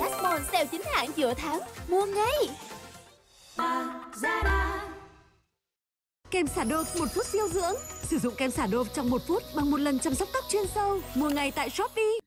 Gasmon sale chính hãng giữa tháng Mua ngay Kem xả đột một phút siêu dưỡng. Sử dụng kem xả đột trong một phút bằng một lần chăm sóc tóc chuyên sâu. Mua ngay tại Shopee.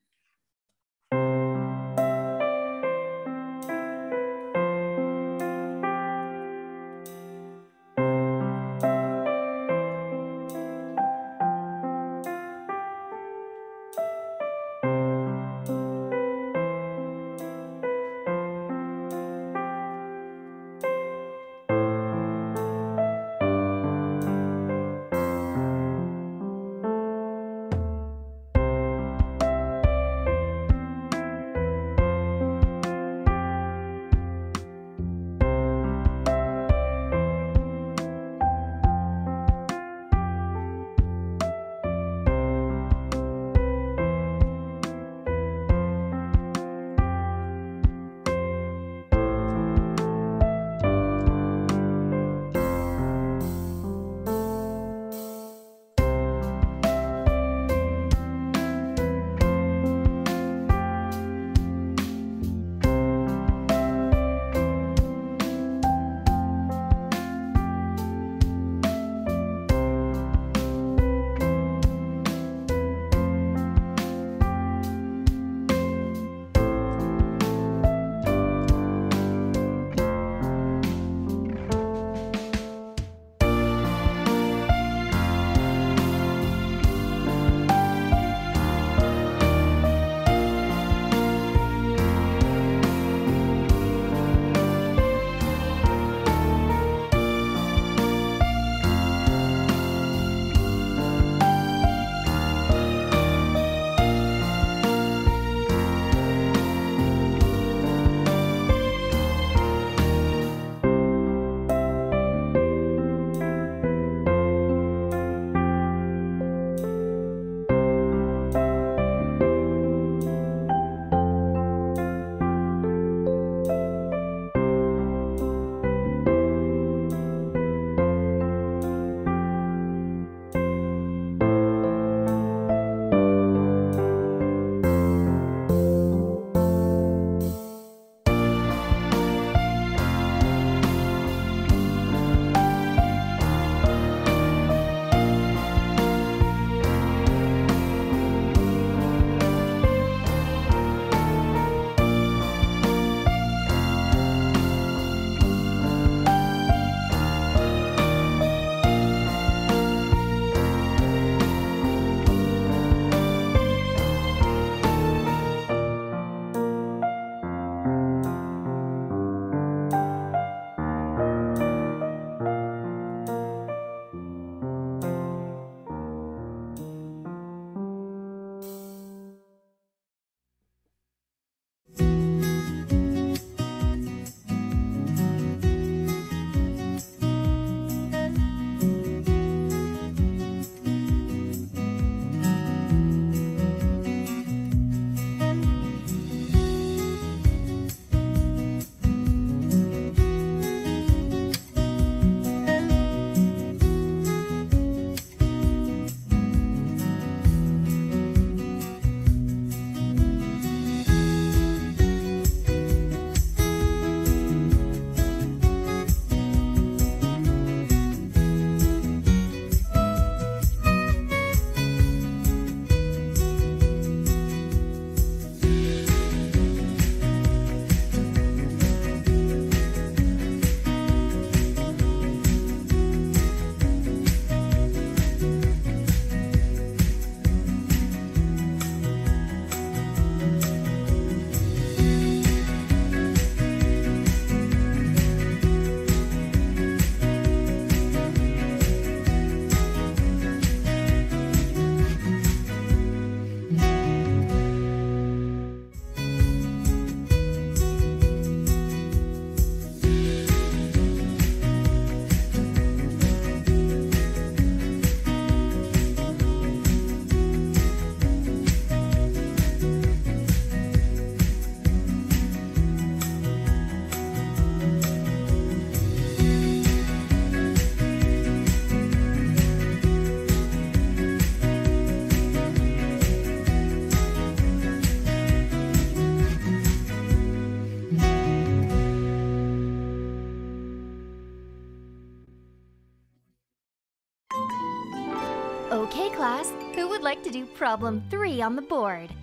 Like to do problem three on the board?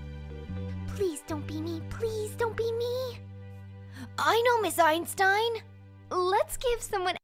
Please don't be me. Please don't be me. I know, Miss Einstein. Let's give someone.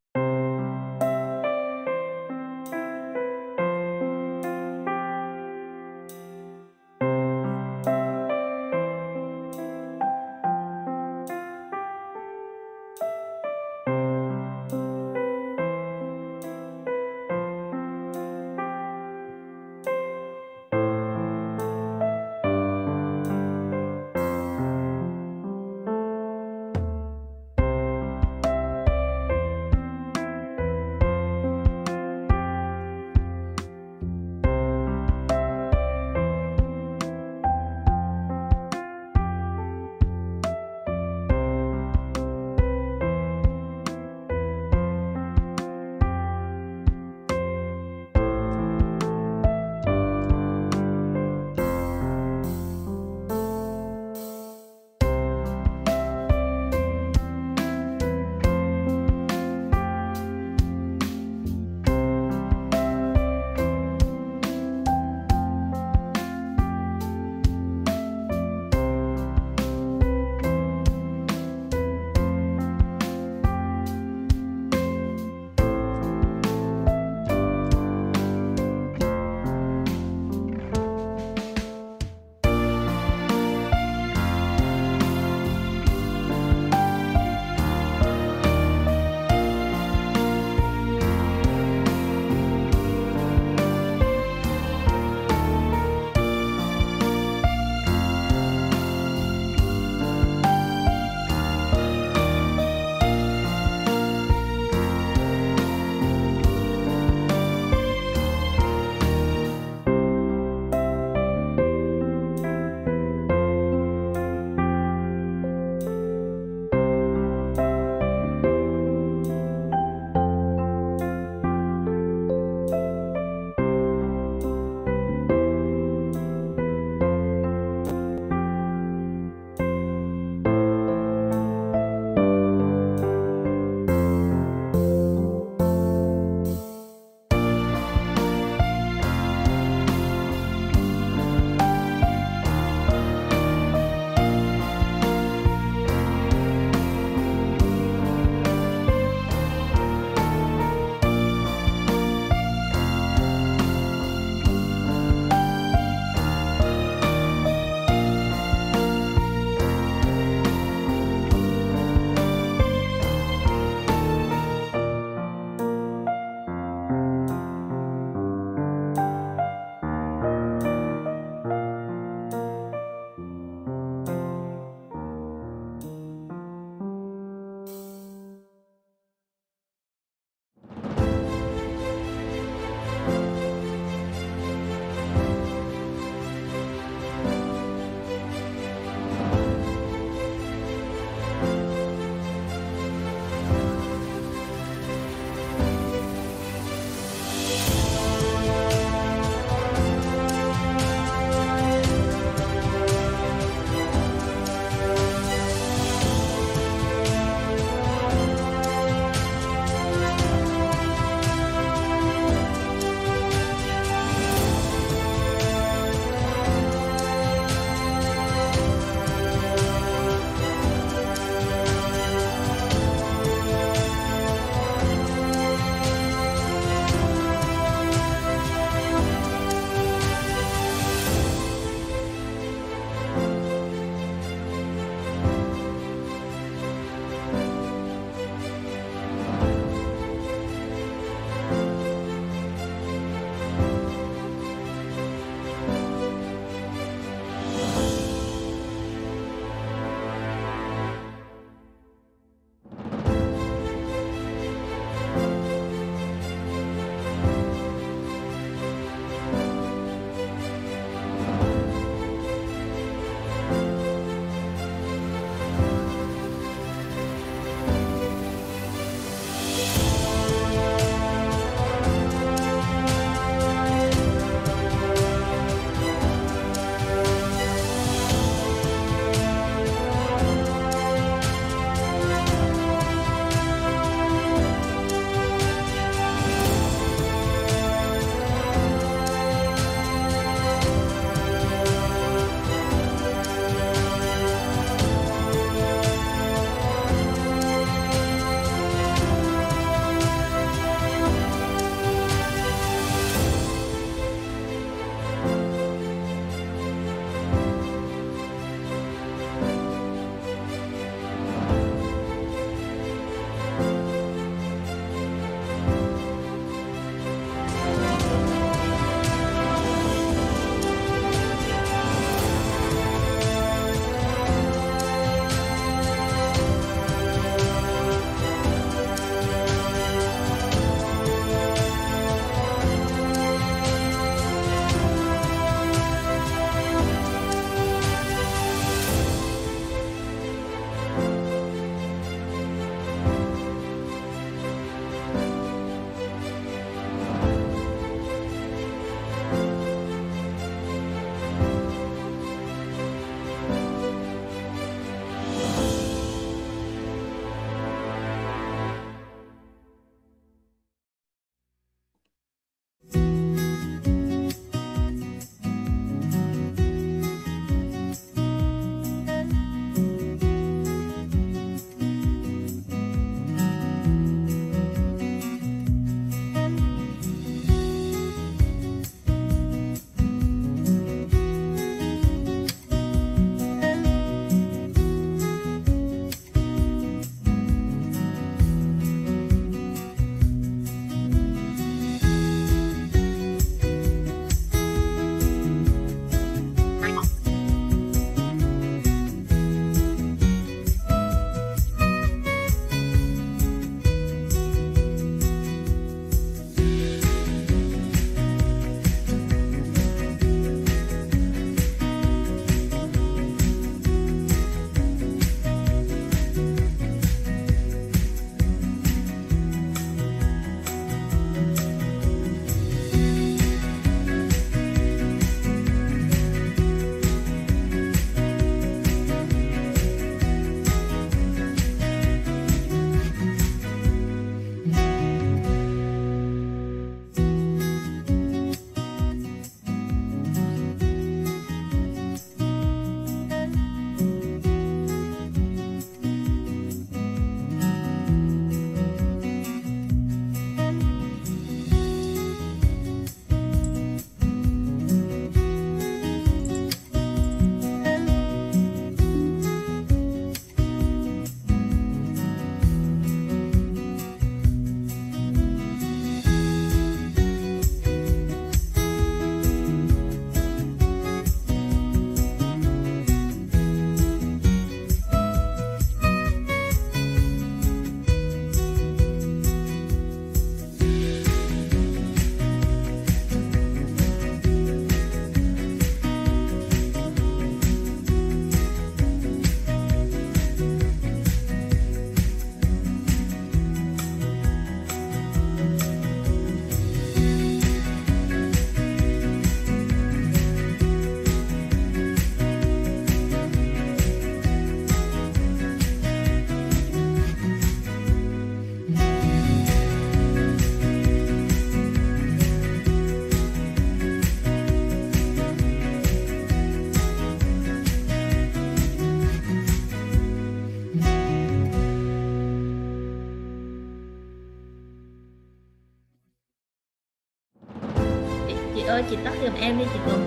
Chị tắt giùm em đi chị Tùng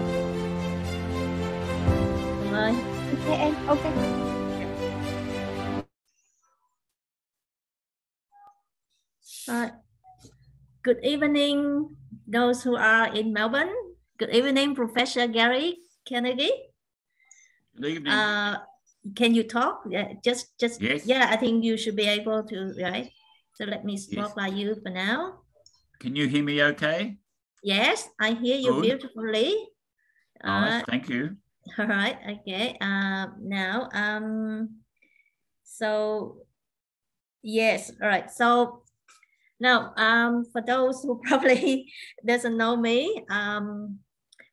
Tùng ơi Ok em, ok. Right. Good evening, those who are in Melbourne. Good evening, Professor Garry Carnegie. Good evening. Uh, can you talk? Yeah, just, just, Yes. yeah, I think you should be able to, right? So let me stop Yes. by you for now. Can you hear me okay? Yes, I hear you Good. beautifully. Nice, Uh, thank you. All right. Okay. Um, now, um, so yes. All right. So now, um, for those who probably doesn't know me, um,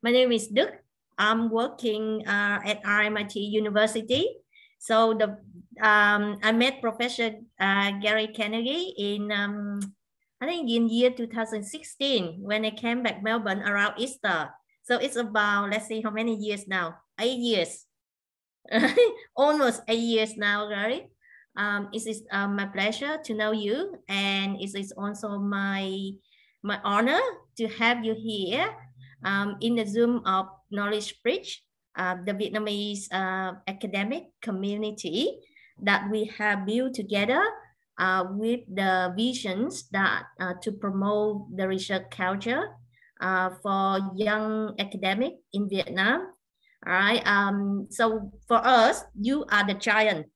my name is Đức. I'm working uh, at RMIT University. So the um, I met Professor uh, Garry Carnegie in um, I think in year 2016 when I came back Melbourne around Easter. So it's about, let's see how many years now? Eight years. Almost eight years now, right? Um, it is uh, my pleasure to know you. And it is also my, my honor to have you here um, in the Zoom of Knowledge Bridge, uh, the Vietnamese uh, academic community that we have built together uh, with the visions that uh, to promote the research culture uh, for young academic in Vietnam. All right. Um, so for us, you are the giant,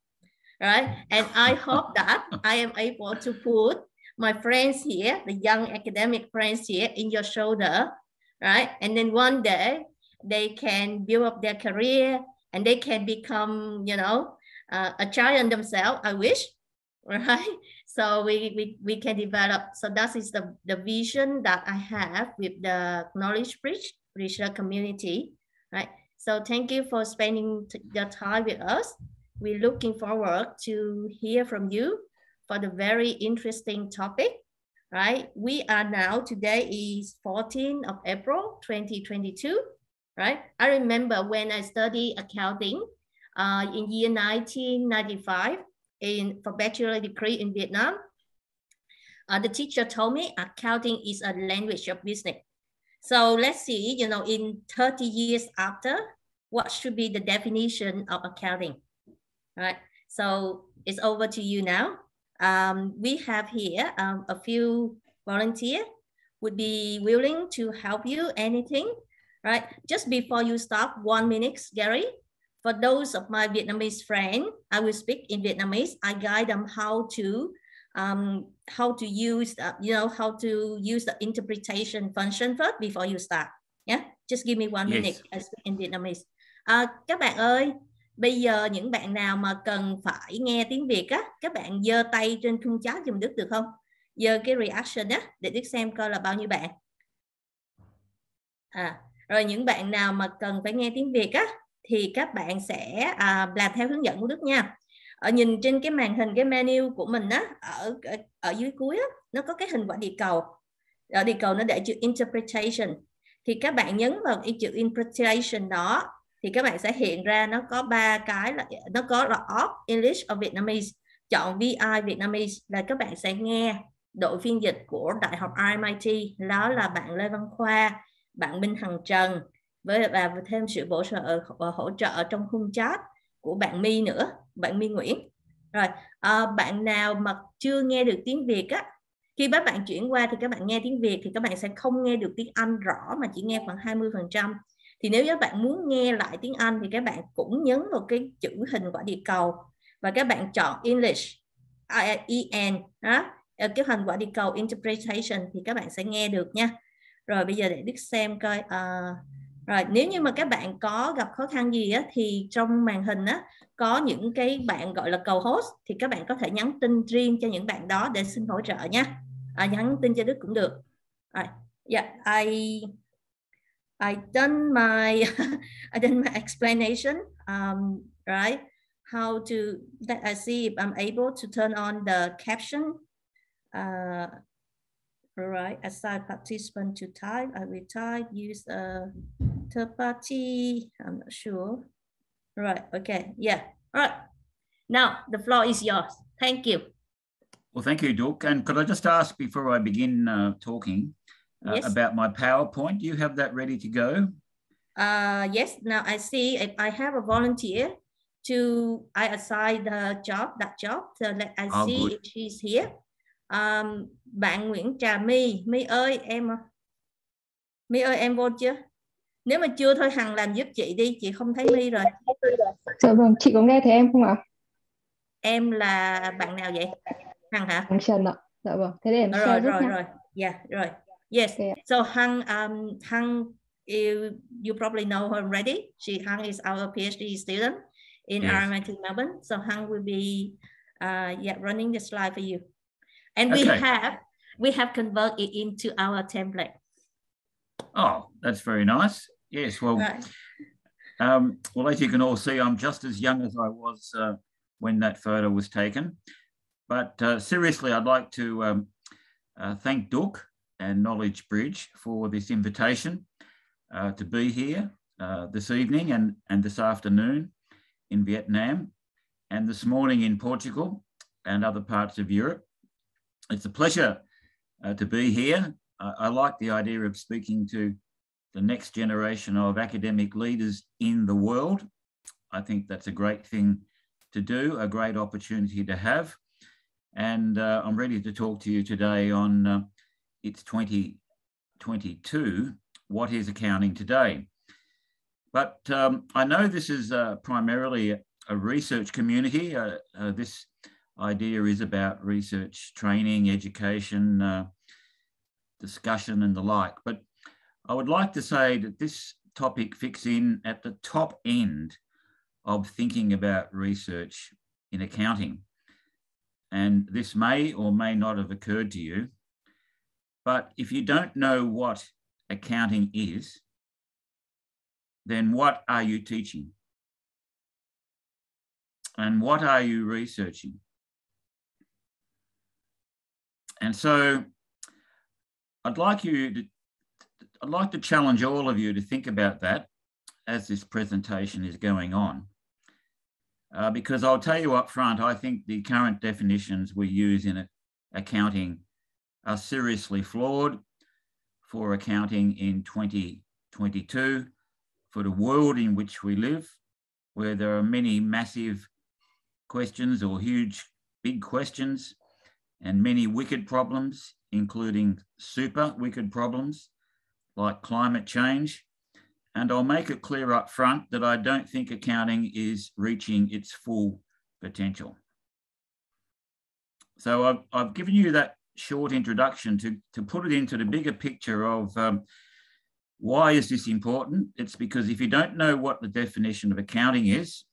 right? And I hope that I am able to put my friends here, the young academic friends here, in your shoulder, right? And then one day they can build up their career and they can become, you know, uh, a giant themselves. I wish, right? So we, we, we can develop. So that is the, the vision that I have with the Knowledge Bridge research community, right? So thank you for spending your time with us. We're looking forward to hear from you for the very interesting topic, right? We are now, today is 14 of April, 2022, right? I remember when I studied accounting uh, in year 1995 in for bachelor degree in Vietnam. Uh, the teacher told me accounting is a language of business. So let's see, you know, in 30 years after, what should be the definition of accounting? Right. So it's over to you now. Um, we have here um, a few volunteer would be willing to help you anything, right? Just before you start, one minute, Garry. For those of my Vietnamese friend, I will speak in Vietnamese. I guide them how to um, how to use, uh, you know, how to use the interpretation function first before you start. Yeah, just give me one Yes. minute. I speak in Vietnamese. À, các bạn ơi, bây giờ những bạn nào mà cần phải nghe tiếng Việt á, các bạn giơ tay trên khung chat giùm Đức được không? Giơ cái reaction á, để Đức xem coi là bao nhiêu bạn. À, rồi những bạn nào mà cần phải nghe tiếng Việt á, thì các bạn sẽ à, làm theo hướng dẫn của Đức nha. Ở nhìn trên cái màn hình cái menu của mình á, ở ở, ở dưới cuối á, nó có cái hình quả địa cầu. Ở địa cầu nó để chữ interpretation. Thì các bạn nhấn vào cái chữ interpretation đó thì các bạn sẽ hiện ra nó có ba cái là nó có là off English or Vietnamese chọn VI Vietnamese là các bạn sẽ nghe đội phiên dịch của Đại học RMIT đó là bạn Lê Văn Khoa bạn Minh Hằng Trần với và thêm sự bổ trợ và hỗ trợ trong khung chat của bạn My nữa bạn My Nguyễn. Rồi à, bạn nào mà chưa nghe được tiếng Việt á khi các bạn chuyển qua thì các bạn nghe tiếng Việt thì các bạn sẽ không nghe được tiếng Anh rõ mà chỉ nghe khoảng 20 phần trăm. Thì nếu các bạn muốn nghe lại tiếng Anh thì các bạn cũng nhấn vào cái chữ hình quả địa cầu và các bạn chọn English EN đó ờ, cái hình quả địa cầu interpretation thì các bạn sẽ nghe được nha. Rồi bây giờ để Đức xem coi uh, rồi nếu như mà các bạn có gặp khó khăn gì á, thì trong màn hình á có những cái bạn gọi là cầu host thì các bạn có thể nhắn tin riêng cho những bạn đó để xin hỗ trợ nha. À, nhắn tin cho Đức cũng được. Rồi yeah I I done my I done my explanation um, right? How to that I see if I'm able to turn on the caption. Uh, right assign participant to type I will type use a third party I'm not sure right okay yeah all right now the floor is yours thank you Well, thank you, Duke. And could I just ask before I begin uh, talking, uh, Yes. about my PowerPoint. Do you have that ready to go? Uh, yes, now I see if I have a volunteer to, I assign the job, that job, so let I Oh, see good. if she's here. Um, bạn Nguyễn Trà My, My ơi em, My ơi em vô chưa? Nếu mà chưa thôi Hằng làm giúp chị đi, chị không thấy My rồi. Dạ vâng, chị có nghe thấy em không ạ? Em là bạn nào vậy? Hằng hả? Hằng Trần ạ. Dạ vâng, thế để em rồi giúp rồi nhé. rồi yeah rồi yes Okay so Hằng um, Hằng you, you probably know her already she Hằng is our PhD student in Yes. RMIT Melbourne so Hằng will be uh, yeah running the slide for you and we have we have converted it into our template Oh, that's very nice. Yes, well, right um, well, as you can all see, I'm just as young as I was uh, when that photo was taken. But uh, seriously, I'd like to um, uh, thank Duke and Knowledge Bridge for this invitation uh, to be here uh, this evening and, and this afternoon in Vietnam and this morning in Portugal and other parts of Europe. It's a pleasure uh, to be here. I, I like the idea of speaking to the next generation of academic leaders in the world. I think that's a great thing to do, a great opportunity to have. And uh, I'm ready to talk to you today on uh, it's 2022 What is Accounting Today? But um, I know this is uh, primarily a, research community. Uh, uh, this idea is about research training, education, uh, discussion, and the like. But I would like to say that this topic fits in at the top end of thinking about research in accounting. And this may or may not have occurred to you. But if you don't know what accounting is, then what are you teaching? And what are you researching? And so I'd like you to I'd like to challenge all of you to think about that as this presentation is going on. Uh, because I'll tell you up front, I think the current definitions we use in accounting are seriously flawed for accounting in 2022, for the world in which we live, where there are many massive questions or huge big questions and many wicked problems, including super wicked problems like climate change. And I'll make it clear up front that I don't think accounting is reaching its full potential. So I've, I've given you that short introduction to, to put it into the bigger picture of um, why is this important? It's because if you don't know what the definition of accounting is,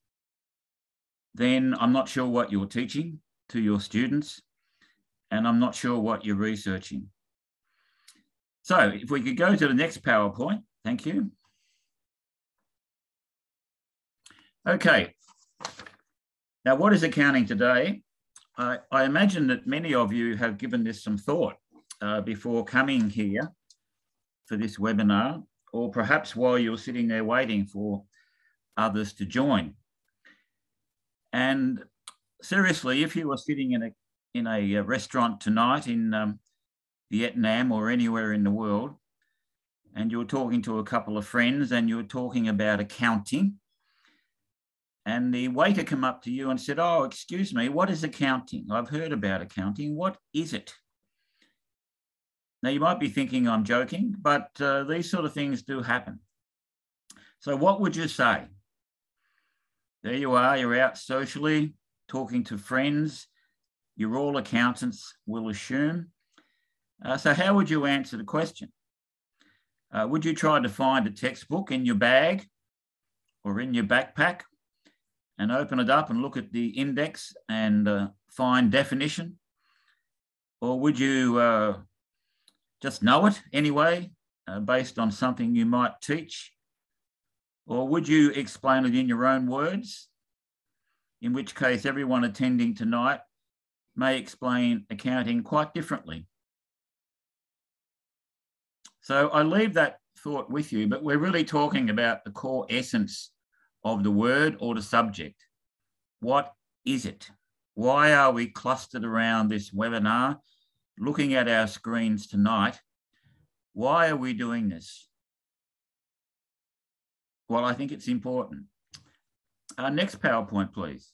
then I'm not sure what you're teaching to your students, and I'm not sure what you're researching. So if we could go to the next PowerPoint, thank you. Okay. Now, what is accounting today? I, I imagine that many of you have given this some thought uh, before coming here for this webinar, or perhaps while you're sitting there waiting for others to join. And seriously, if you were sitting in a in a uh, restaurant tonight in um, Vietnam or anywhere in the world, and you're talking to a couple of friends and you're talking about accounting, and the waiter come up to you and said, "Oh, excuse me, what is accounting? I've heard about accounting. What is it?" Now you might be thinking I'm joking, but uh, these sort of things do happen. So what would you say? There you are. You're out socially talking to friends. You're all accountants, we'll assume. Uh, so how would you answer the question? Uh, would you try to find a textbook in your bag or in your backpack and open it up and look at the index and uh, find definition? Or would you uh, just know it anyway, uh, based on something you might teach? Or would you explain it in your own words? In which case, everyone attending tonight may explain accounting quite differently. So I leave that thought with you, but we're really talking about the core essence of the word or the subject. What is it? Why are we clustered around this webinar, looking at our screens tonight, Why are we doing this? Well, I think it's important. Our next PowerPoint, please.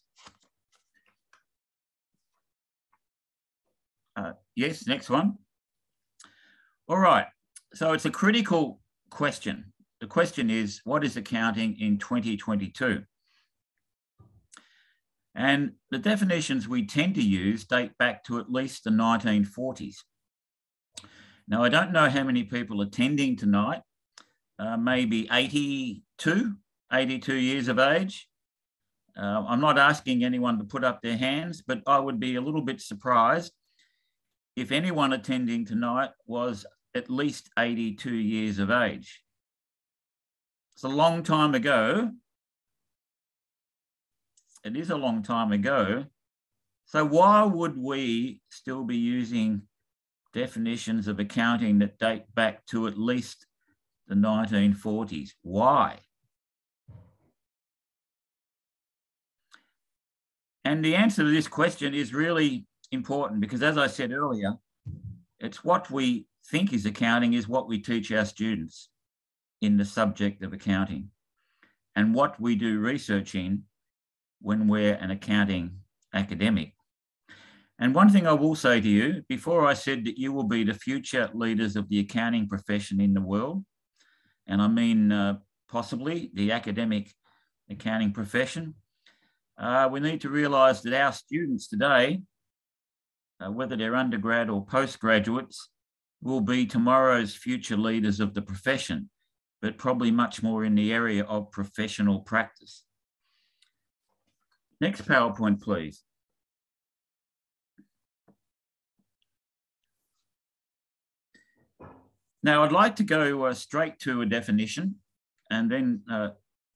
Uh, yes, next one. All right, so it's a critical question. The question is, what is accounting in 2022? And the definitions we tend to use date back to at least the 1940s. Now, I don't know how many people attending tonight, uh, maybe 82, 82 years of age. Uh, I'm not asking anyone to put up their hands, but I would be a little bit surprised if anyone attending tonight was at least 82 years of age. It's a long time ago. It is a long time ago. So why would we still be using definitions of accounting that date back to at least the 1940s? Why? And the answer to this question is really important because, as I said earlier, it's what we think is accounting is what we teach our students in the subject of accounting and what we do research in when we're an accounting academic. And one thing I will say to you before I said that you will be the future leaders of the accounting profession in the world, and I mean uh, possibly the academic accounting profession, uh, we need to realise that our students today, uh, whether they're undergrad or postgraduates, will be tomorrow's future leaders of the profession, but probably much more in the area of professional practice. Next PowerPoint, please. Now, I'd like to go uh, straight to a definition and then uh,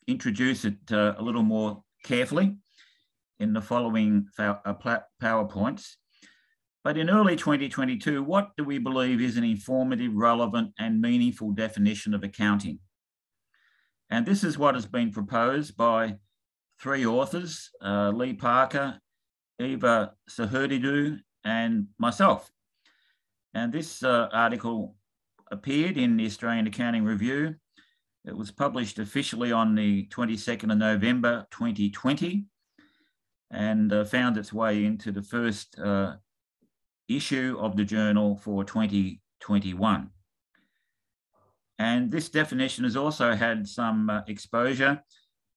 introduce it uh, a little more carefully in the following uh, PowerPoints. But in early 2022, what do we believe is an informative, relevant, and meaningful definition of accounting? And this is what has been proposed by three authors, uh, Lee Parker, Eva Tsahuridu, and myself. And this uh, article appeared in the Australian Accounting Review. It was published officially on the 22nd of November 2020 and uh, found its way into the first uh, issue of the journal for 2021. And this definition has also had some uh, exposure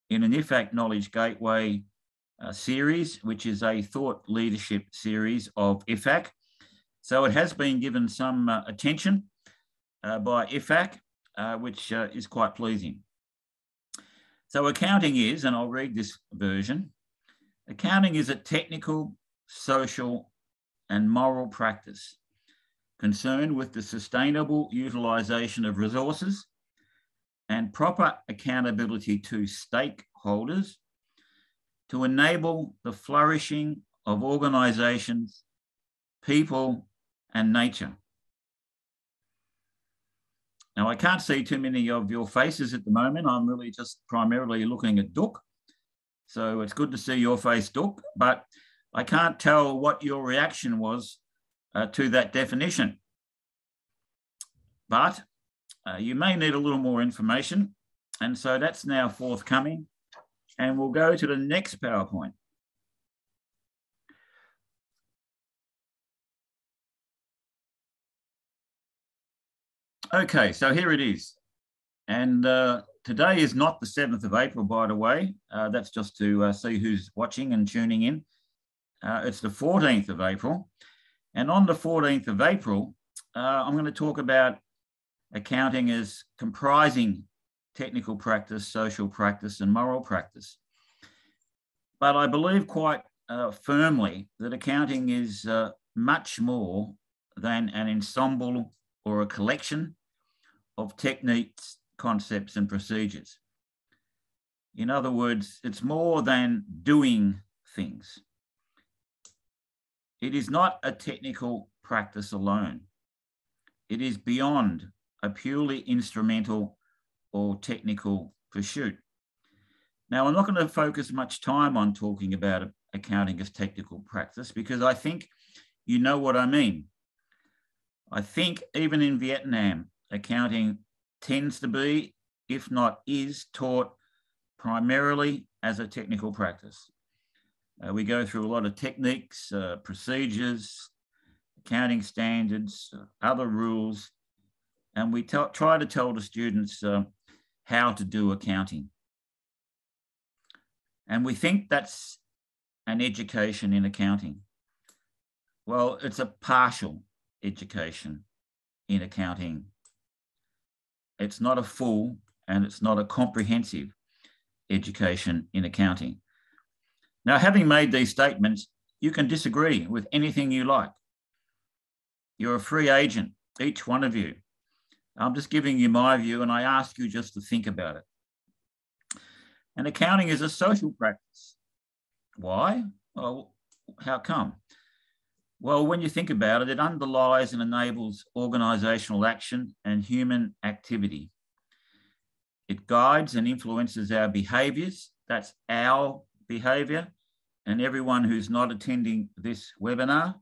in an IFAC Knowledge Gateway uh, series, which is a thought leadership series of IFAC. So it has been given some uh, attention uh, by IFAC, uh, which uh, is quite pleasing. So accounting is, and I'll read this version, accounting is a technical, social, and moral practice concerned with the sustainable utilisation of resources and proper accountability to stakeholders to enable the flourishing of organisations, people, and nature. Now, I can't see too many of your faces at the moment. I'm really just primarily looking at Duck. So it's good to see your face, Duck, but I can't tell what your reaction was uh, to that definition. But uh, you may need a little more information. And so that's now forthcoming. And we'll go to the next PowerPoint. Okay, so here it is. And uh, today is not the 7th of April, by the way. Uh, that's just to uh, see who's watching and tuning in. Uh, it's the 14th of April. And on the 14th of April, uh, I'm going to talk about accounting as comprising technical practice, social practice, and moral practice. But I believe quite uh, firmly that accounting is much more than an ensemble or a collection of techniques, concepts, and procedures. In other words, it's more than doing things. It is not a technical practice alone. It is beyond a purely instrumental or technical pursuit. Now, I'm not going to focus much time on talking about accounting as technical practice because I think you know what I mean. I think even in Vietnam, accounting tends to be, if not is, taught primarily as a technical practice. Uh, we go through a lot of techniques, uh, procedures, accounting standards, uh, other rules, and we try to tell the students uh, how to do accounting. And we think that's an education in accounting. Well, it's a partial education in accounting. It's not a full and it's not a comprehensive education in accounting. Now, having made these statements, you can disagree with anything you like. You're a free agent, each one of you. I'm just giving you my view and I ask you just to think about it. And accounting is a social practice. Why? Well, how come? Well, when you think about it, it underlies and enables organisational action and human activity. It guides and influences our behaviours. That's our behaviour. And everyone who's not attending this webinar,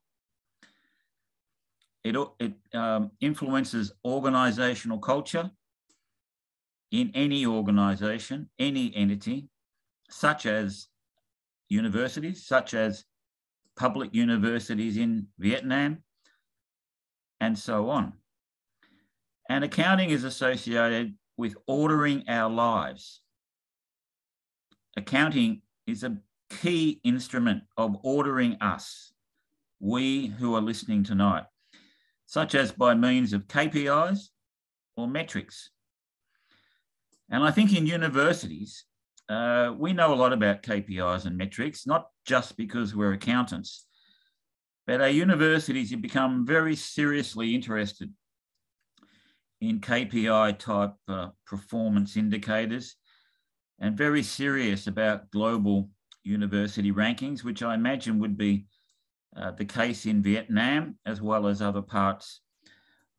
it, it um, influences organisational culture in any organisation, any entity, such as universities, such as public universities in Vietnam, and so on. And accounting is associated with ordering our lives. Accounting is a key instrument of ordering us, we who are listening tonight, such as by means of KPIs or metrics. And I think in universities, uh, we know a lot about KPIs and metrics, not just because we're accountants, but our universities have become very seriously interested in KPI type uh, performance indicators and very serious about global university rankings, which I imagine would be uh, the case in Vietnam as well as other parts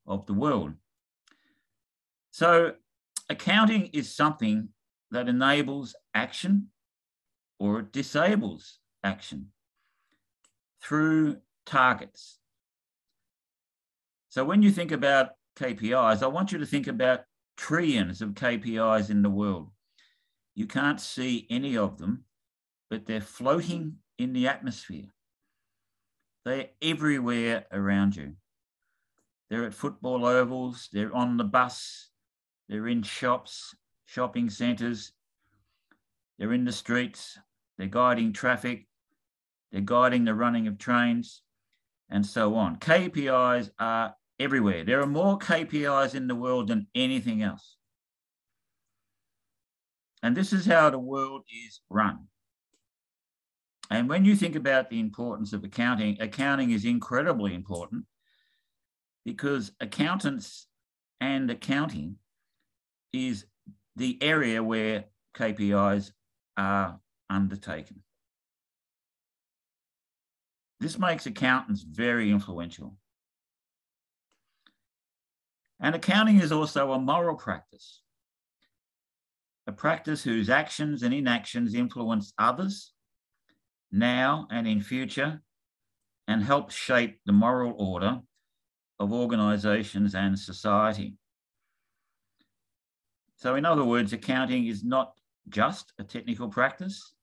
of the world. So accounting is something that enables action or disables action through targets. So when you think about KPIs, I want you to think about trillions of KPIs in the world. You can't see any of them, but they're floating in the atmosphere. They're everywhere around you. They're at football ovals, they're on the bus, they're in shops, shopping centres, they're in the streets, they're guiding traffic, they're guiding the running of trains, and so on. KPIs are everywhere. There are more KPIs in the world than anything else. And this is how the world is run. And when you think about the importance of accounting, accounting is incredibly important because accountants and accounting is the area where KPIs are undertaken. This makes accountants very influential. And accounting is also a moral practice, a practice whose actions and inactions influence others now and in future and help shape the moral order of organisations and society. So in other words, accounting is not just a technical practice.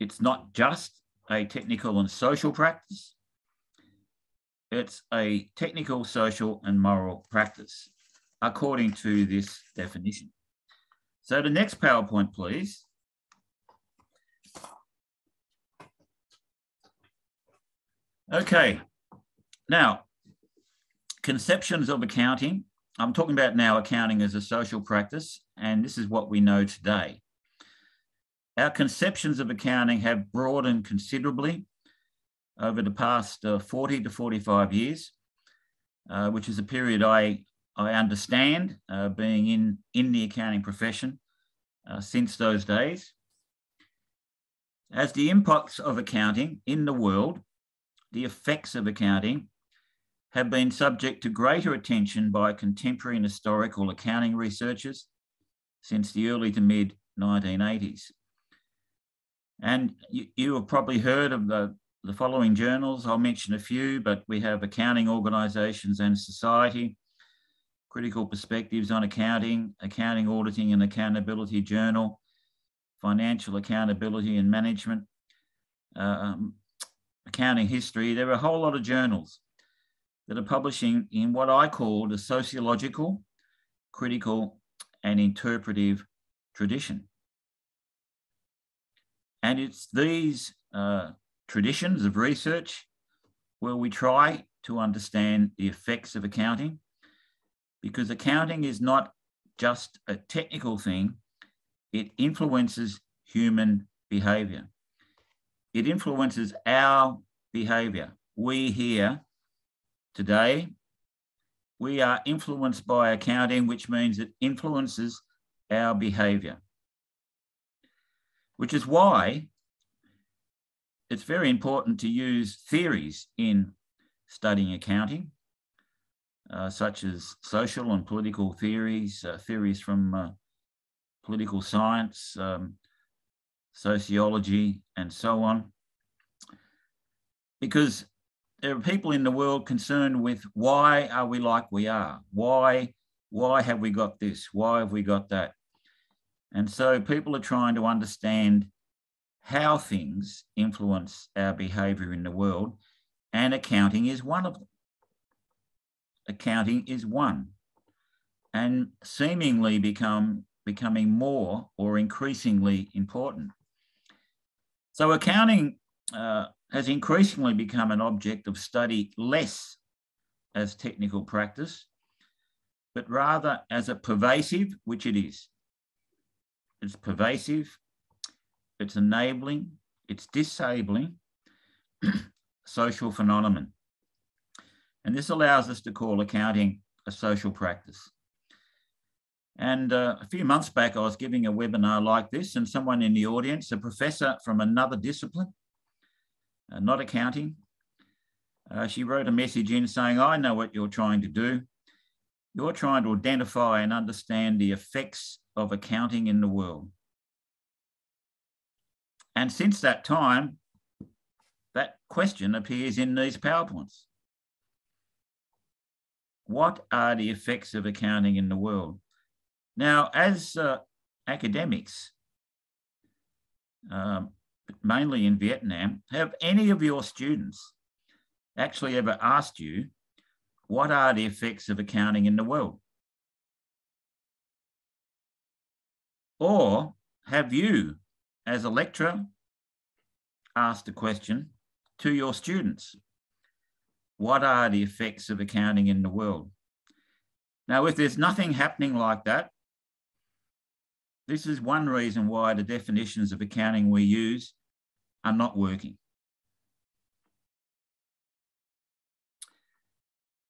It's not just a technical and social practice. It's a technical, social, and moral practice, according to this definition. So the next PowerPoint, please. Okay, now, conceptions of accounting I'm talking about now accounting as a social practice, and this is what we know today. Our conceptions of accounting have broadened considerably over the past uh, 40 to 45 years, uh, which is a period I, I understand uh, being in, in the accounting profession uh, since those days. As the impacts of accounting in the world, the effects of accounting have been subject to greater attention by contemporary and historical accounting researchers since the early to mid 1980s. And you, you, have probably heard of the, the following journals. I'll mention a few, but we have Accounting Organisations and Society, Critical Perspectives on Accounting, Accounting Auditing and Accountability Journal, Financial Accountability and Management, um, Accounting History. There are a whole lot of journals that are publishing in what I call the sociological, critical, and interpretive tradition. And it's these uh, traditions of research where we try to understand the effects of accounting because accounting is not just a technical thing, it influences human behavior. It influences our behavior. We here today, we are influenced by accounting, which means it influences our behavior. Which is why it's very important to use theories in studying accounting, uh, such as social and political theories, uh, theories from uh, political science, um, sociology, and so on. Because there are people in the world concerned with why are we like we are? Why, why have we got this? Why have we got that? And so people are trying to understand how things influence our behavior in the world, and accounting is one of them. Accounting is one, and seemingly become becoming more or increasingly important. So accounting uh, has increasingly become an object of study less as technical practice, but rather as a pervasive, which it is. It's pervasive it's enabling, it's disabling social phenomenon. And this allows us to call accounting a social practice. And uh, a few months back, I was giving a webinar like this, and someone in the audience, a professor from another discipline, uh, not accounting, uh, she wrote a message in saying, I know what you're trying to do. You're trying to identify and understand the effects of accounting in the world. And since that time, that question appears in these PowerPoints. What are the effects of accounting in the world? Now, as uh, academics, um, mainly in Vietnam, have any of your students actually ever asked you, what are the effects of accounting in the world? Or have you as a lecturer, asked the question to your students. What are the effects of accounting in the world? Now, if there's nothing happening like that, this is one reason why the definitions of accounting we use are not working.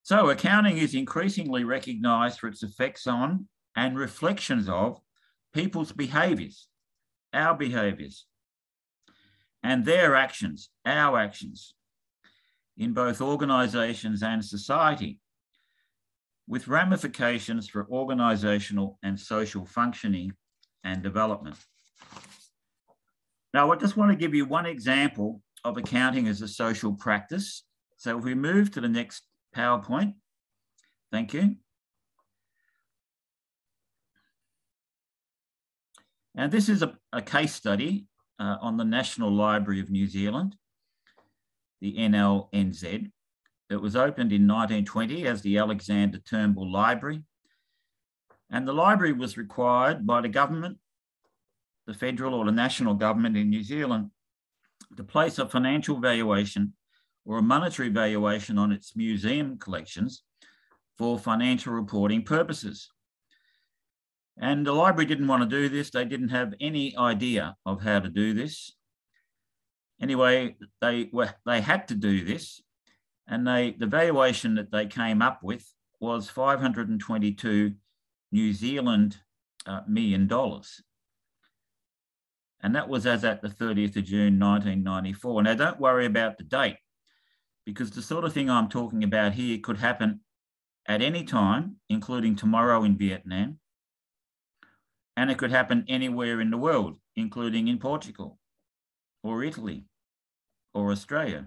So accounting is increasingly recognised for its effects on and reflections of people's behaviours our behaviors, and their actions, our actions, in both organisations and society, with ramifications for organisational and social functioning and development. Now, I just want to give you one example of accounting as a social practice. So if we move to the next PowerPoint, thank you. And this is a, a case study uh, on the National Library of New Zealand, the NLNZ. It was opened in 1920 as the Alexander Turnbull Library. And the library was required by the government, the federal or the national government in New Zealand, to place a financial valuation or a monetary valuation on its museum collections for financial reporting purposes. And the library didn't want to do this. They didn't have any idea of how to do this. Anyway, they were they had to do this, and they the valuation that they came up with was 522 New Zealand uh, million dollars. And that was as at the 30th of June 1994. Now, don't worry about the date, because the sort of thing I'm talking about here could happen at any time, including tomorrow in Vietnam, and it could happen anywhere in the world, including in Portugal or Italy or Australia.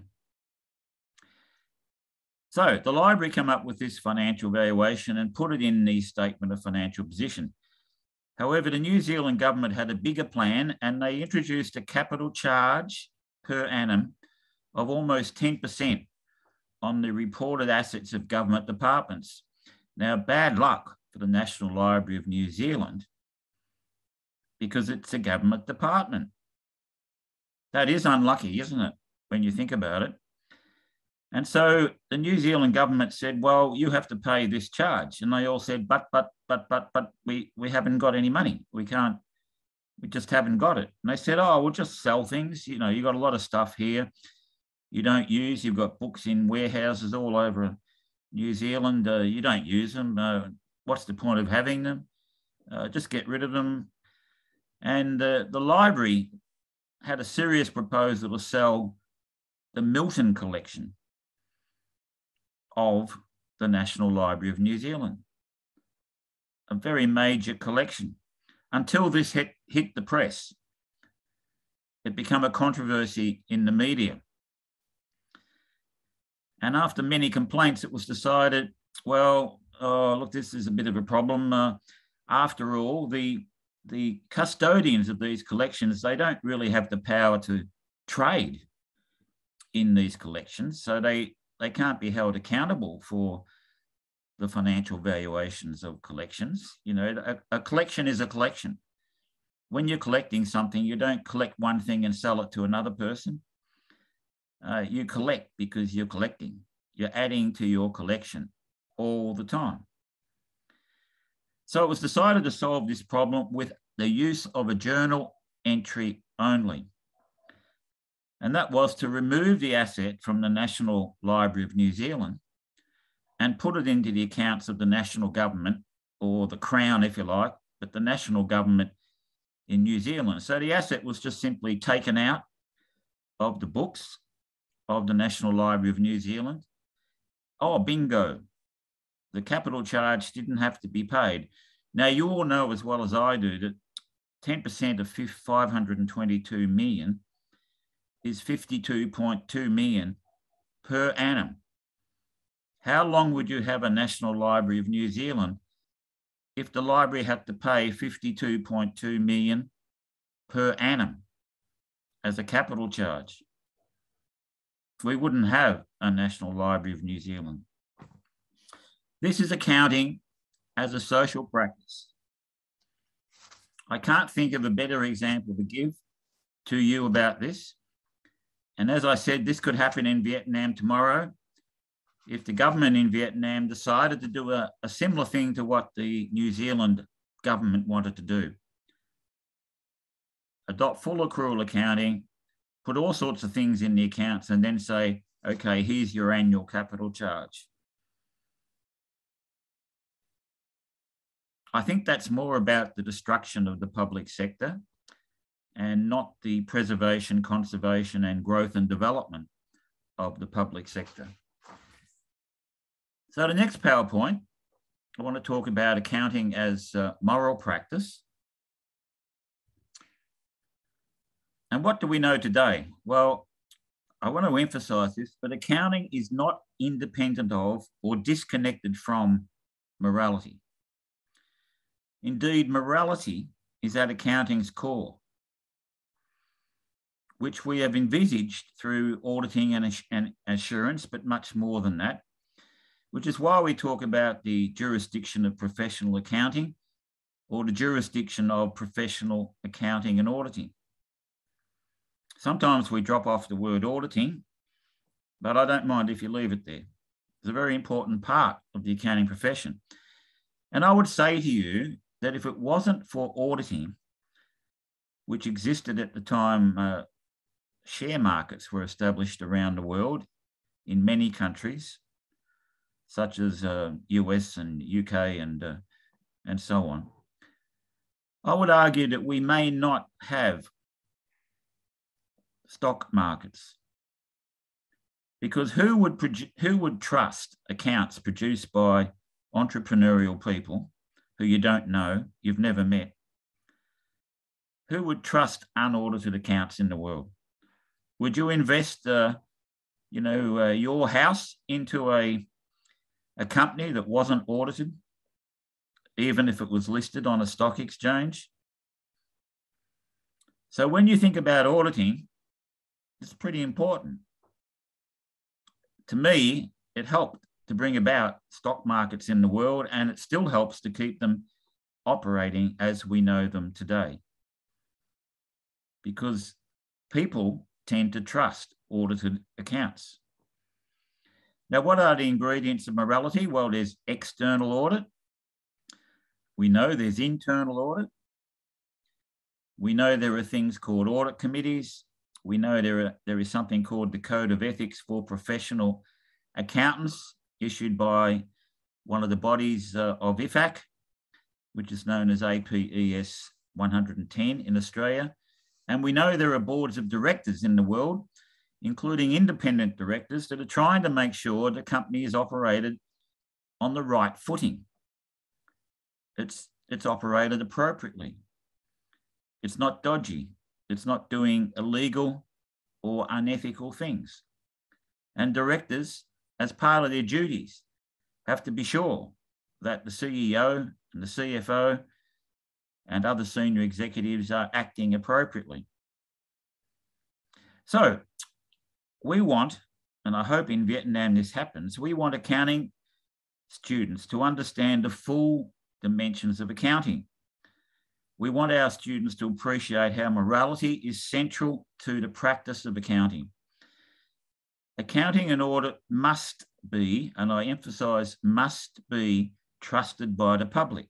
So the library come up with this financial valuation and put it in the statement of financial position. However, the New Zealand government had a bigger plan and they introduced a capital charge per annum of almost 10% on the reported assets of government departments. Now, bad luck for the National Library of New Zealand because it's a government department. That is unlucky, isn't it, when you think about it? And so the New Zealand government said, well, you have to pay this charge. And they all said, but, but, but, but, but we, we haven't got any money. We can't, we just haven't got it. And they said, oh, we'll just sell things. You know, you've got a lot of stuff here you don't use. You've got books in warehouses all over New Zealand. Uh, you don't use them. Uh, what's the point of having them? Uh, just get rid of them. And uh, the library had a serious proposal to sell the Milton collection of the National Library of New Zealand. A very major collection. Until this hit, hit the press, it became a controversy in the media. And after many complaints, it was decided, well, oh, look, this is a bit of a problem. Uh, after all, the the custodians of these collections, they don't really have the power to trade in these collections. So they, they can't be held accountable for the financial valuations of collections. You know, a, a, collection is a collection. When you're collecting something, you don't collect one thing and sell it to another person. Uh, you collect because you're collecting. You're adding to your collection all the time. So it was decided to solve this problem with the use of a journal entry only. And that was to remove the asset from the National Library of New Zealand and put it into the accounts of the national government or the Crown, if you like, but the national government in New Zealand. So the asset was just simply taken out of the books of the National Library of New Zealand. Oh, bingo. The capital charge didn't have to be paid. Now, you all know as well as I do that 10% of 522 million is 52.2 million per annum. How long would you have a National Library of New Zealand if the library had to pay 52.2 million per annum as a capital charge? we wouldn't have a National Library of New Zealand. This is accounting as a social practice. I can't think of a better example to give to you about this. And as I said, this could happen in Vietnam tomorrow if the government in Vietnam decided to do a, a similar thing to what the New Zealand government wanted to do. Adopt full accrual accounting put all sorts of things in the accounts and then say, okay, here's your annual capital charge. I think that's more about the destruction of the public sector and not the preservation, conservation, and growth and development of the public sector. So the next PowerPoint, I want to talk about accounting as uh, moral practice. And what do we know today? Well, I want to emphasize this, but accounting is not independent of or disconnected from morality. Indeed, morality is at accounting's core, which we have envisaged through auditing and, assurance, but much more than that, which is why we talk about the jurisdiction of professional accounting or the jurisdiction of professional accounting and auditing. Sometimes we drop off the word auditing, but I don't mind if you leave it there. It's a very important part of the accounting profession. And I would say to you that if it wasn't for auditing, which existed at the time, uh, share markets were established around the world in many countries, such as uh, US and UK and, uh, and so on. I would argue that we may not have stock markets. Because who would, who would trust accounts produced by entrepreneurial people who you don't know, you've never met? Who would trust unaudited accounts in the world? Would you invest uh, you know, uh, your house into a, a company that wasn't audited, even if it was listed on a stock exchange. So when you think about auditing, it's pretty important. To me, it helped to bring about stock markets in the world, and it still helps to keep them operating as we know them today. Because people tend to trust audited accounts. Now, what are the ingredients of morality? Well, there's external audit. We know there's internal audit. We know there are things called audit committees. We know there, are, there is something called the Code of Ethics for Professional Accountants issued by one of the bodies uh, of IFAC, which is known as APES 110 in Australia. And we know there are boards of directors in the world, including independent directors, that are trying to make sure the company is operated on the right footing. It's, it's operated appropriately. It's not dodgy. It's not doing illegal or unethical things. And directors as part of their duties, have to be sure that the CEO and the CFO and other senior executives are acting appropriately. So we want, and I hope in Vietnam this happens, we want accounting students to understand the full dimensions of accounting. We want our students to appreciate how morality is central to the practice of accounting. Accounting and audit must be, and I emphasize must be, trusted by the public.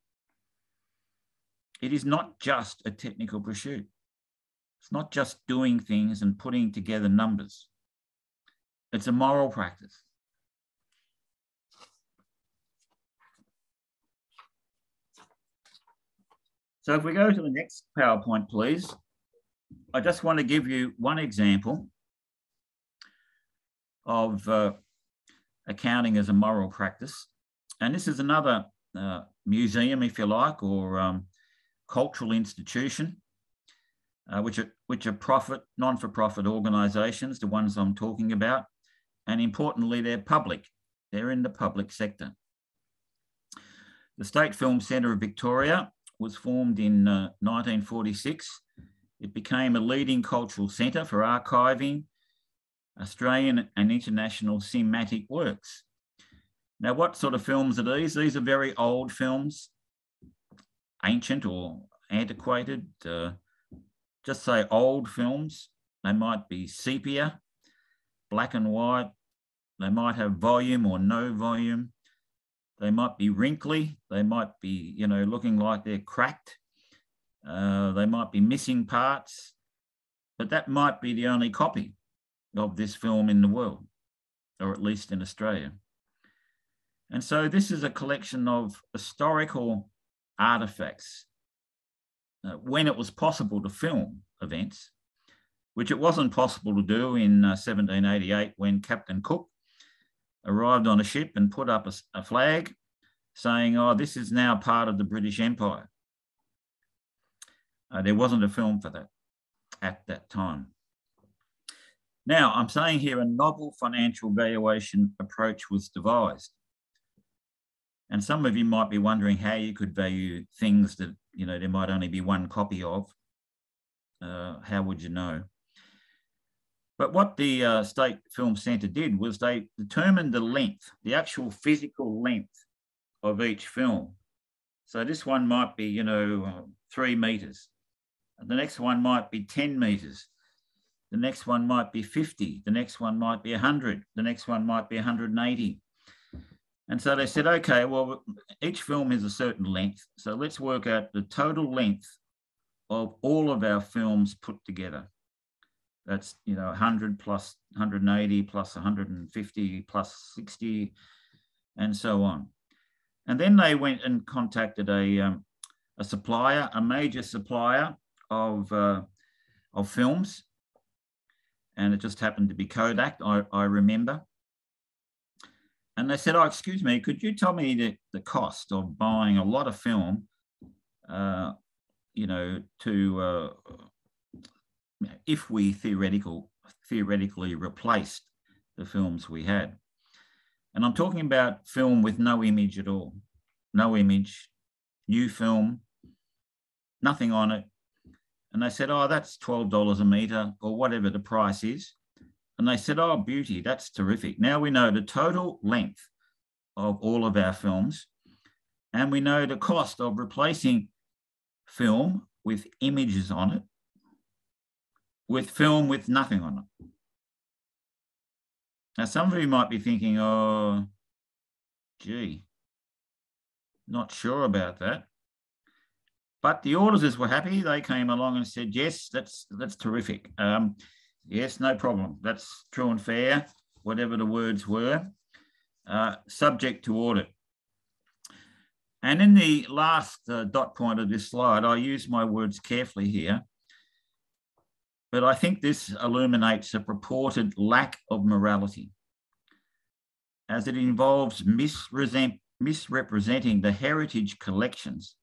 It is not just a technical pursuit. It's not just doing things and putting together numbers. It's a moral practice. So if we go to the next PowerPoint, please, I just want to give you one example of uh, accounting as a moral practice. And this is another uh, museum, if you like, or um, cultural institution, uh, which are which are profit, non-for-profit organisations, the ones I'm talking about, and importantly, they're public. They're in the public sector. The State Film Centre of Victoria was formed in 1946. Uh, it became a leading cultural centre for archiving, Australian and international cinematic works. Now, what sort of films are these? These are very old films, ancient or antiquated, uh, just say old films. They might be sepia, black and white. They might have volume or no volume. They might be wrinkly. They might be, you know, looking like they're cracked. Uh, they might be missing parts, but that might be the only copy of this film in the world, or at least in Australia. And so this is a collection of historical artifacts uh, when it was possible to film events, which it wasn't possible to do in uh, 1788 when Captain Cook arrived on a ship and put up a, a flag saying, oh, this is now part of the British Empire. Uh, there wasn't a film for that at that time. Now, I'm saying here a novel financial valuation approach was devised. And some of you might be wondering how you could value things that, you know, there might only be one copy of. Uh, how would you know? But what the uh, State Film Centre did was they determined the length, the actual physical length of each film. So this one might be, you know, uh, three meters. The next one might be 10 meters. The next one might be 50. The next one might be 100. The next one might be 180. And so they said, okay, well, each film is a certain length. So let's work out the total length of all of our films put together. That's, you know, 100 plus 180 plus 150 plus 60 and so on. And then they went and contacted a, um, a supplier, a major supplier of, uh, of films and it just happened to be Kodak, I, I remember. And they said, oh, excuse me, could you tell me the, the cost of buying a lot of film, uh, you know, to, uh, if we theoretical, theoretically replaced the films we had. And I'm talking about film with no image at all, no image, new film, nothing on it. And they said, oh, that's $12 a metre or whatever the price is. And they said, oh, beauty, that's terrific. Now we know the total length of all of our films. And we know the cost of replacing film with images on it with film with nothing on it. Now, some of you might be thinking, oh, gee, not sure about that. But the auditors were happy. They came along and said, yes, that's, that's terrific. Um, yes, no problem. That's true and fair, whatever the words were, uh, subject to audit. And in the last uh, dot point of this slide, I use my words carefully here but I think this illuminates a purported lack of morality as it involves misrepresenting the heritage collections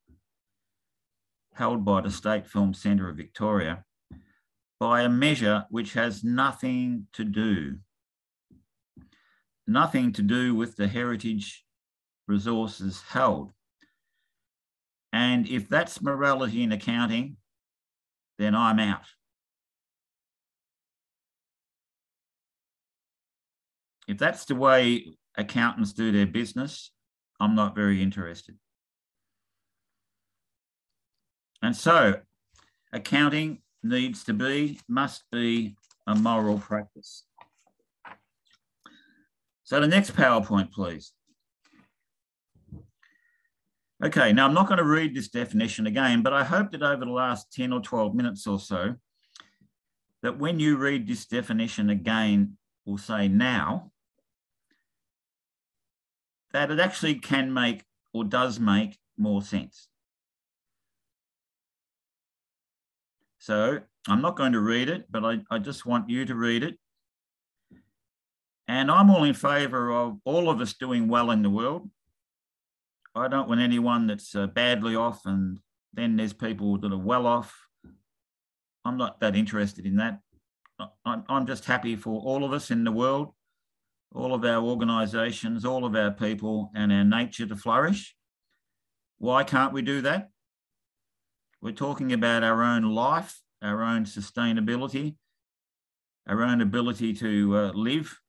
held by the State Film Centre of Victoria by a measure which has nothing to do, nothing to do with the heritage resources held. And if that's morality in accounting, then I'm out. if that's the way accountants do their business, I'm not very interested. And so accounting needs to be, must be a moral practice. So the next PowerPoint, please. Okay, now I'm not going to read this definition again, but I hope that over the last 10 or 12 minutes or so, that when you read this definition again, we'll say now, that it actually can make or does make more sense. So I'm not going to read it, but I, I just want you to read it. And I'm all in favour of all of us doing well in the world. I don't want anyone that's uh, badly off and then there's people that are well off. I'm not that interested in that. I'm, I'm just happy for all of us in the world all of our organisations, all of our people, and our nature to flourish. Why can't we do that? We're talking about our own life, our own sustainability, our own ability to uh, live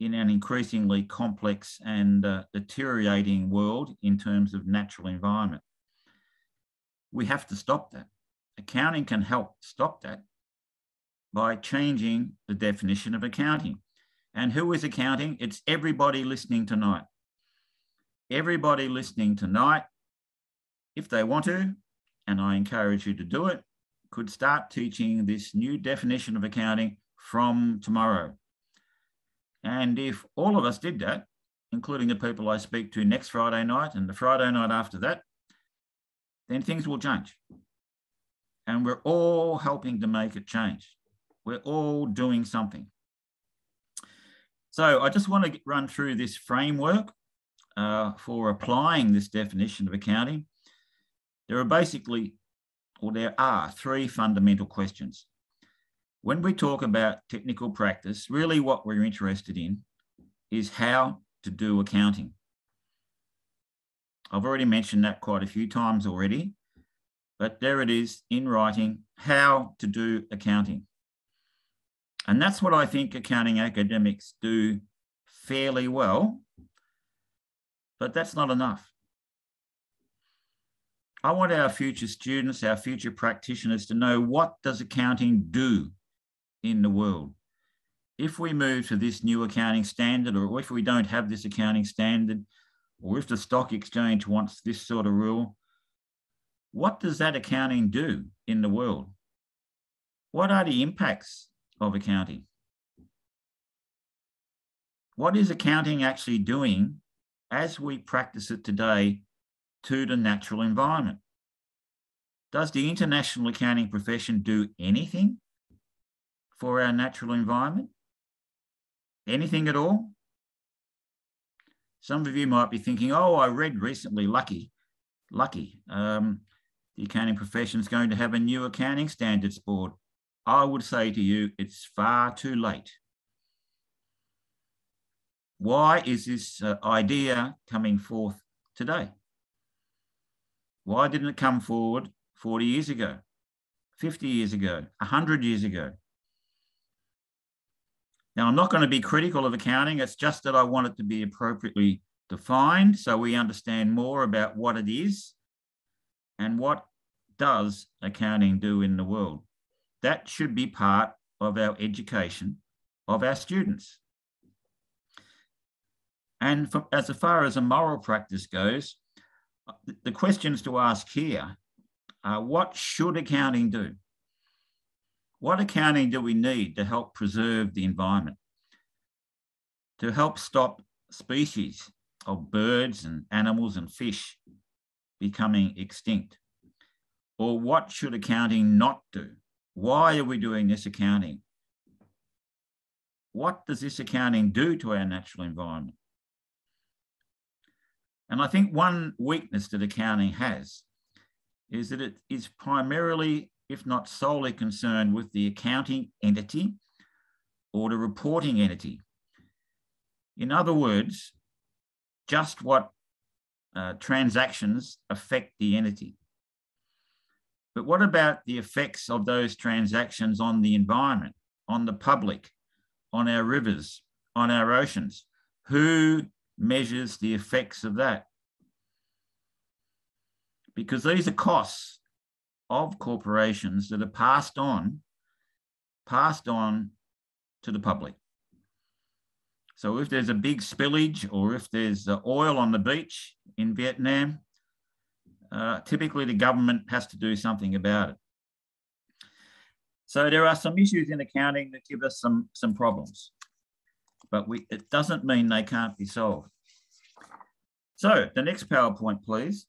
in an increasingly complex and uh, deteriorating world in terms of natural environment. We have to stop that. Accounting can help stop that by changing the definition of accounting. And who is accounting? It's everybody listening tonight. Everybody listening tonight, if they want to, and I encourage you to do it, could start teaching this new definition of accounting from tomorrow. And if all of us did that, including the people I speak to next Friday night and the Friday night after that, then things will change. And we're all helping to make it change. We're all doing something. So I just want to run through this framework uh, for applying this definition of accounting. There are basically, or there are three fundamental questions. When we talk about technical practice, really what we're interested in is how to do accounting. I've already mentioned that quite a few times already, but there it is in writing, how to do accounting. And that's what I think accounting academics do fairly well, but that's not enough. I want our future students, our future practitioners to know what does accounting do in the world? If we move to this new accounting standard, or if we don't have this accounting standard, or if the stock exchange wants this sort of rule, what does that accounting do in the world? What are the impacts of accounting. What is accounting actually doing as we practice it today to the natural environment? Does the international accounting profession do anything for our natural environment? Anything at all? Some of you might be thinking, oh, I read recently, lucky, lucky. Um, the accounting profession is going to have a new accounting standards board. I would say to you, it's far too late. Why is this uh, idea coming forth today? Why didn't it come forward 40 years ago, 50 years ago, 100 years ago? Now, I'm not going to be critical of accounting. It's just that I want it to be appropriately defined so we understand more about what it is and what does accounting do in the world. That should be part of our education of our students. And for, as far as a moral practice goes, the questions to ask here are what should accounting do? What accounting do we need to help preserve the environment? To help stop species of birds and animals and fish becoming extinct? Or what should accounting not do? Why are we doing this accounting? What does this accounting do to our natural environment? And I think one weakness that accounting has is that it is primarily, if not solely, concerned with the accounting entity or the reporting entity. In other words, just what uh, transactions affect the entity. But what about the effects of those transactions on the environment, on the public, on our rivers, on our oceans? Who measures the effects of that? Because these are costs of corporations that are passed on, passed on to the public. So if there's a big spillage or if there's oil on the beach in Vietnam, uh, typically the government has to do something about it. So there are some issues in accounting that give us some, some problems, but we, it doesn't mean they can't be solved. So the next PowerPoint, please.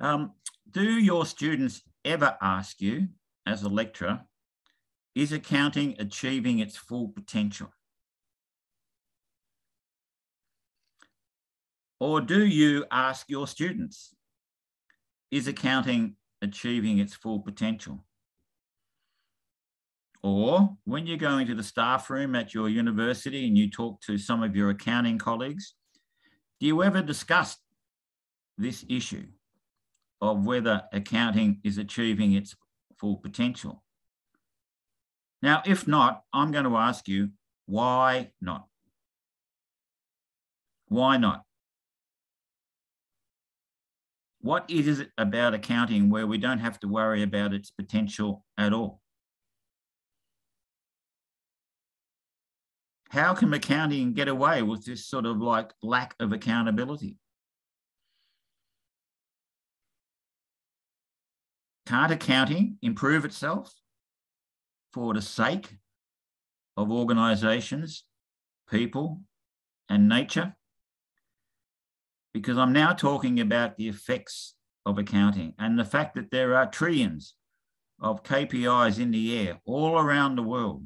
Um, do your students ever ask you as a lecturer, is accounting achieving its full potential? Or do you ask your students, is accounting achieving its full potential? Or when you go into the staff room at your university and you talk to some of your accounting colleagues, do you ever discuss this issue of whether accounting is achieving its full potential? Now, if not, I'm going to ask you, why not? Why not? What is it about accounting where we don't have to worry about its potential at all? How can accounting get away with this sort of like lack of accountability? Can't accounting improve itself for the sake of organisations, people, and nature? because I'm now talking about the effects of accounting and the fact that there are trillions of KPIs in the air all around the world,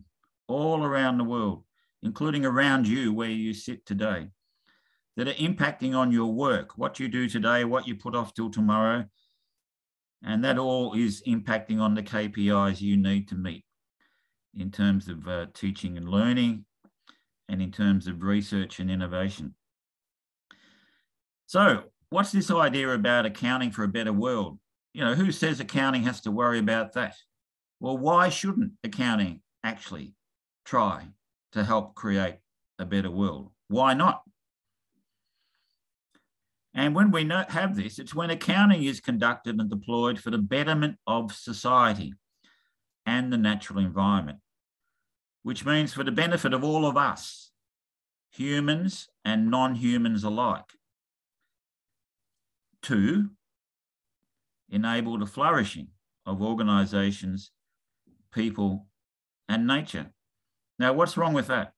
all around the world, including around you where you sit today, that are impacting on your work, what you do today, what you put off till tomorrow. And that all is impacting on the KPIs you need to meet in terms of uh, teaching and learning and in terms of research and innovation. So, what's this idea about accounting for a better world? You know, who says accounting has to worry about that? Well, why shouldn't accounting actually try to help create a better world? Why not? And when we have this, it's when accounting is conducted and deployed for the betterment of society and the natural environment, which means for the benefit of all of us, humans and non humans alike to enable the flourishing of organizations, people, and nature. Now, what's wrong with that?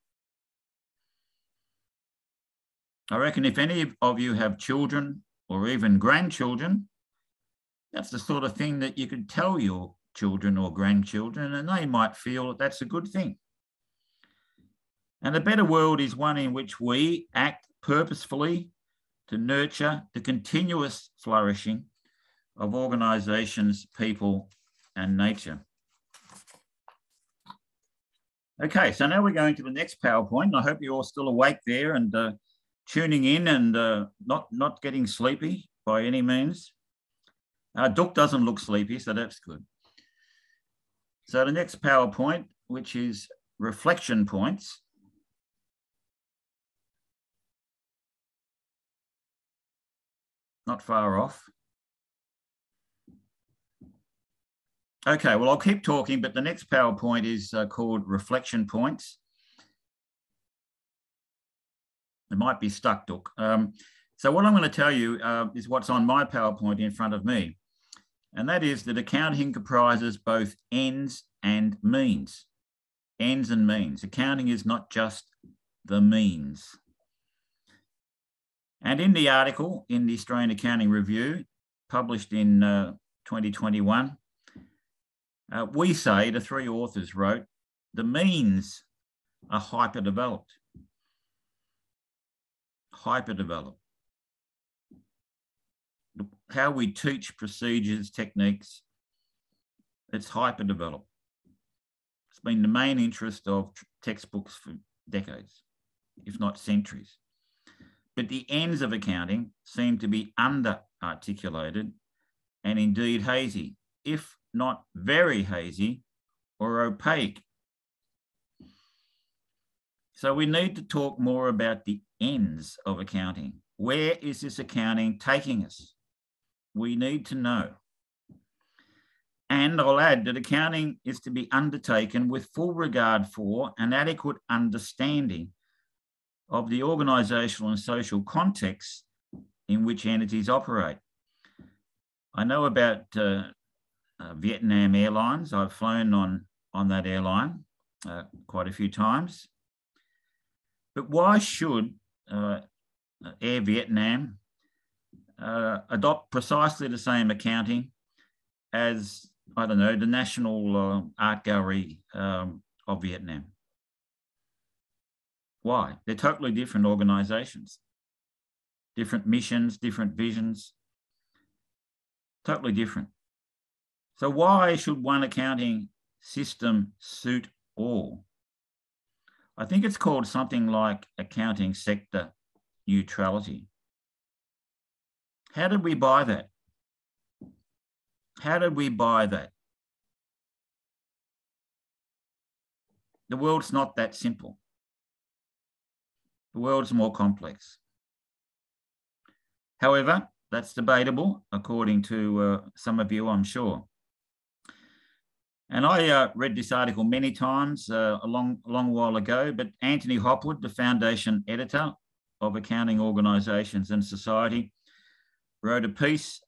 I reckon if any of you have children or even grandchildren, that's the sort of thing that you could tell your children or grandchildren, and they might feel that that's a good thing. And a better world is one in which we act purposefully to nurture the continuous flourishing of organisations, people, and nature. Okay, so now we're going to the next PowerPoint. I hope you're all still awake there and uh, tuning in and uh, not, not getting sleepy by any means. Uh, Duck doesn't look sleepy, so that's good. So the next PowerPoint, which is reflection points. Not far off. Okay, well, I'll keep talking, but the next PowerPoint is uh, called Reflection Points. It might be stuck, Duck. Um, so what I'm going to tell you uh, is what's on my PowerPoint in front of me. And that is that accounting comprises both ends and means. Ends and means. Accounting is not just the means. And in the article in the Australian Accounting Review, published in uh, 2021, uh, we say, the three authors wrote, the means are hyper-developed. Hyper-developed. How we teach procedures, techniques, it's hyper-developed. It's been the main interest of textbooks for decades, if not centuries. But the ends of accounting seem to be under-articulated and indeed hazy, if not very hazy or opaque. So we need to talk more about the ends of accounting. Where is this accounting taking us? We need to know. And I'll add that accounting is to be undertaken with full regard for an adequate understanding of the organisational and social context in which entities operate. I know about uh, uh, Vietnam Airlines. I've flown on, on that airline uh, quite a few times. But why should uh, Air Vietnam uh, adopt precisely the same accounting as, I don't know, the National uh, Art Gallery um, of Vietnam? Why? They're totally different organisations, different missions, different visions, totally different. So why should one accounting system suit all? I think it's called something like accounting sector neutrality. How did we buy that? How did we buy that? The world's not that simple. The world's more complex. However, that's debatable, according to uh, some of you, I'm sure. And I uh, read this article many times uh, a long, long while ago, but Anthony Hopwood, the foundation editor of Accounting Organisations and Society, wrote a piece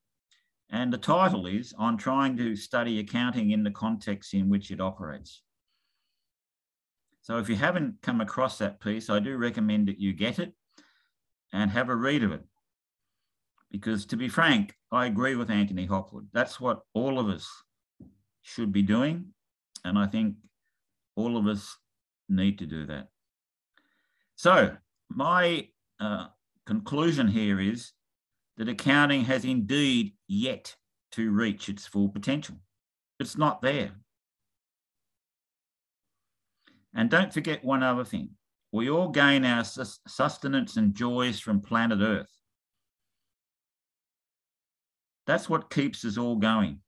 and the title is On Trying to Study Accounting in the Context in Which It Operates. So if you haven't come across that piece, I do recommend that you get it and have a read of it. Because to be frank, I agree with Anthony Hopwood. That's what all of us should be doing. And I think all of us need to do that. So, my uh, conclusion here is that accounting has indeed yet to reach its full potential. It's not there. And don't forget one other thing we all gain our sustenance and joys from planet Earth. That's what keeps us all going.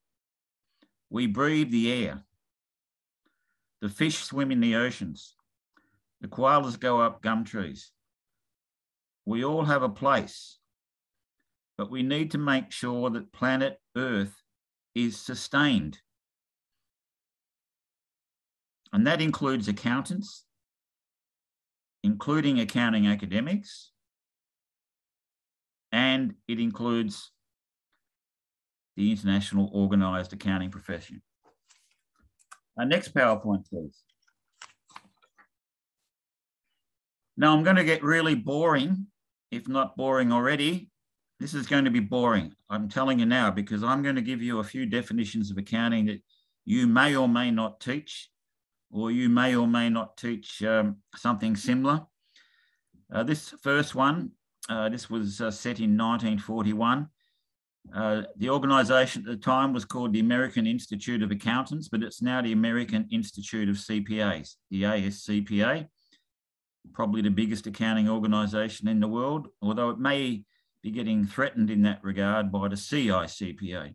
We breathe the air. The fish swim in the oceans. The koalas go up gum trees. We all have a place, but we need to make sure that planet Earth is sustained. And that includes accountants, including accounting academics, and it includes the international organised accounting profession. Our next PowerPoint, please. Now I'm going to get really boring, if not boring already. This is going to be boring. I'm telling you now because I'm going to give you a few definitions of accounting that you may or may not teach, or you may or may not teach um, something similar. Uh, this first one, uh, this was uh, set in 1941 Uh, the organization at the time was called the American Institute of Accountants, but it's now the American Institute of CPAs, the AICPA, probably the biggest accounting organization in the world, although it may be getting threatened in that regard by the CICPA.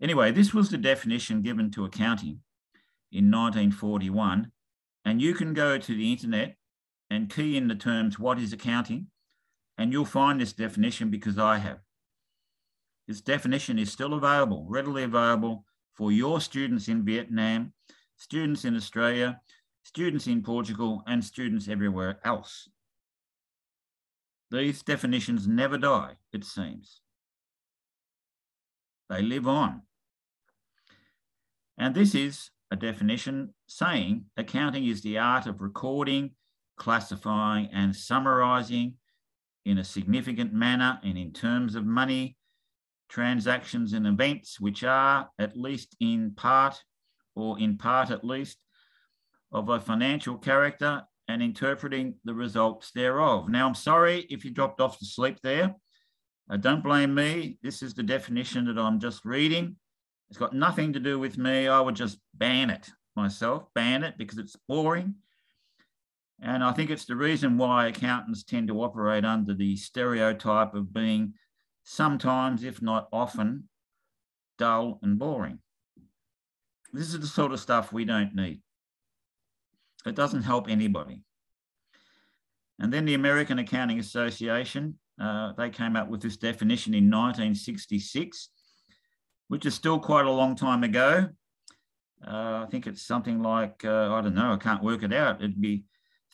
Anyway, this was the definition given to accounting in 1941, and you can go to the internet and key in the terms what is accounting, and you'll find this definition because I have. This definition is still available, readily available for your students in Vietnam, students in Australia, students in Portugal, and students everywhere else. These definitions never die, it seems. They live on. And this is a definition saying accounting is the art of recording, classifying, and summarizing in a significant manner and in terms of money, transactions and events which are, at least in part, or in part at least, of a financial character and interpreting the results thereof. Now, I'm sorry if you dropped off to sleep there. Uh, don't blame me. This is the definition that I'm just reading. It's got nothing to do with me. I would just ban it myself, ban it because it's boring. And I think it's the reason why accountants tend to operate under the stereotype of being sometimes, if not often, dull and boring. This is the sort of stuff we don't need. It doesn't help anybody. And then the American Accounting Association, uh, they came up with this definition in 1966 which is still quite a long time ago. Uh, I think it's something like, uh, I don't know, I can't work it out. It'd be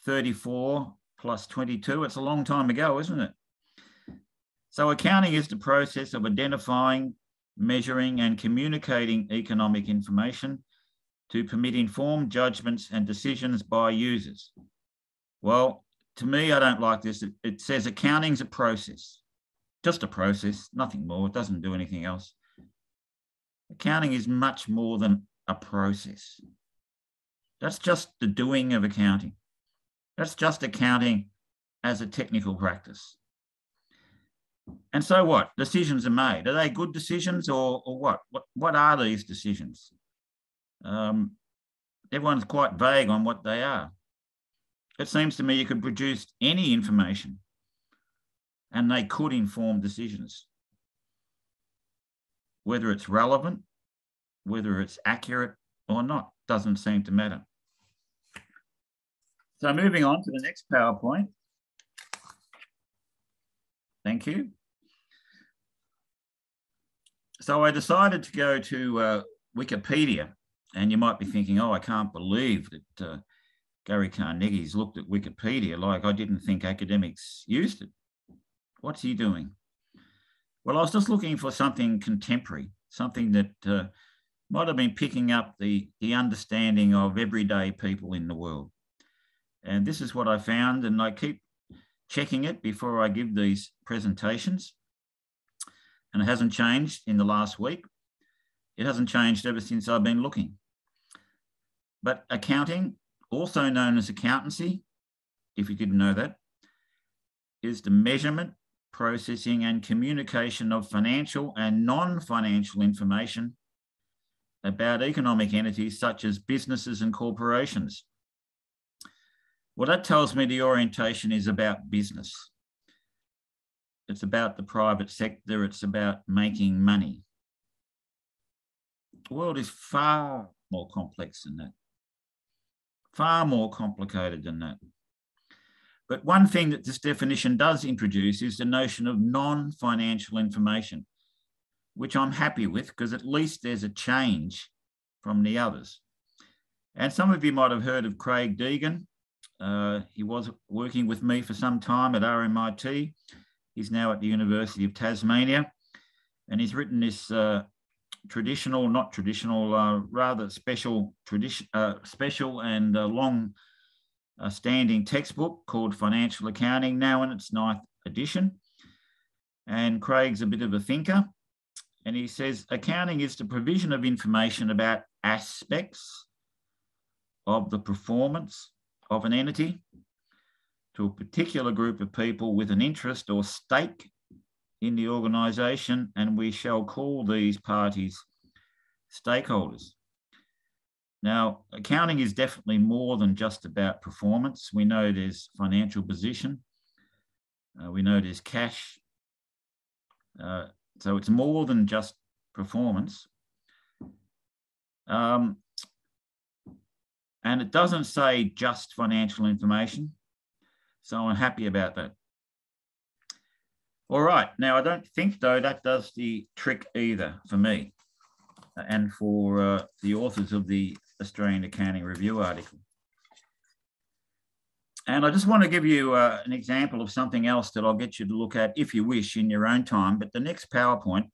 34 plus 22. It's a long time ago, isn't it? So, accounting is the process of identifying, measuring, and communicating economic information to permit informed judgments and decisions by users. Well, to me, I don't like this. It, it says accounting's a process, just a process, nothing more. It doesn't do anything else. Accounting is much more than a process. That's just the doing of accounting. That's just accounting as a technical practice. And so what? Decisions are made. Are they good decisions or, or what? what? What are these decisions? Um, everyone's quite vague on what they are. It seems to me you could produce any information and they could inform decisions whether it's relevant, whether it's accurate or not, doesn't seem to matter. So moving on to the next PowerPoint. Thank you. So I decided to go to uh, Wikipedia, and you might be thinking, oh, I can't believe that uh, Garry Carnegie's looked at Wikipedia like I didn't think academics used it. What's he doing? Well, I was just looking for something contemporary, something that uh, might have been picking up the, the understanding of everyday people in the world. And this is what I found, and I keep checking it before I give these presentations. And it hasn't changed in the last week. It hasn't changed ever since I've been looking. But accounting, also known as accountancy, if you didn't know that, is the measurement processing and communication of financial and non-financial information about economic entities such as businesses and corporations. Well, that tells me the orientation is about business. It's about the private sector. It's about making money. The world is far more complex than that, far more complicated than that. But one thing that this definition does introduce is the notion of non-financial information, which I'm happy with because at least there's a change from the others. And some of you might have heard of Craig Deegan. Uh, he was working with me for some time at RMIT. He's now at the University of Tasmania. And he's written this uh, traditional, not traditional, uh, rather special, tradition, uh, special and uh, long standing textbook called Financial Accounting, now in its ninth edition. And Craig's a bit of a thinker. And he says accounting is the provision of information about aspects of the performance of an entity to a particular group of people with an interest or stake in the organisation, and we shall call these parties stakeholders. Now, accounting is definitely more than just about performance. We know there's financial position, uh, we know there's cash. Uh, so it's more than just performance. Um, and it doesn't say just financial information. So I'm happy about that. All right, now I don't think though that does the trick either for me and for uh, the authors of the Australian Accounting Review article. And I just want to give you uh, an example of something else that I'll get you to look at if you wish in your own time. But the next PowerPoint,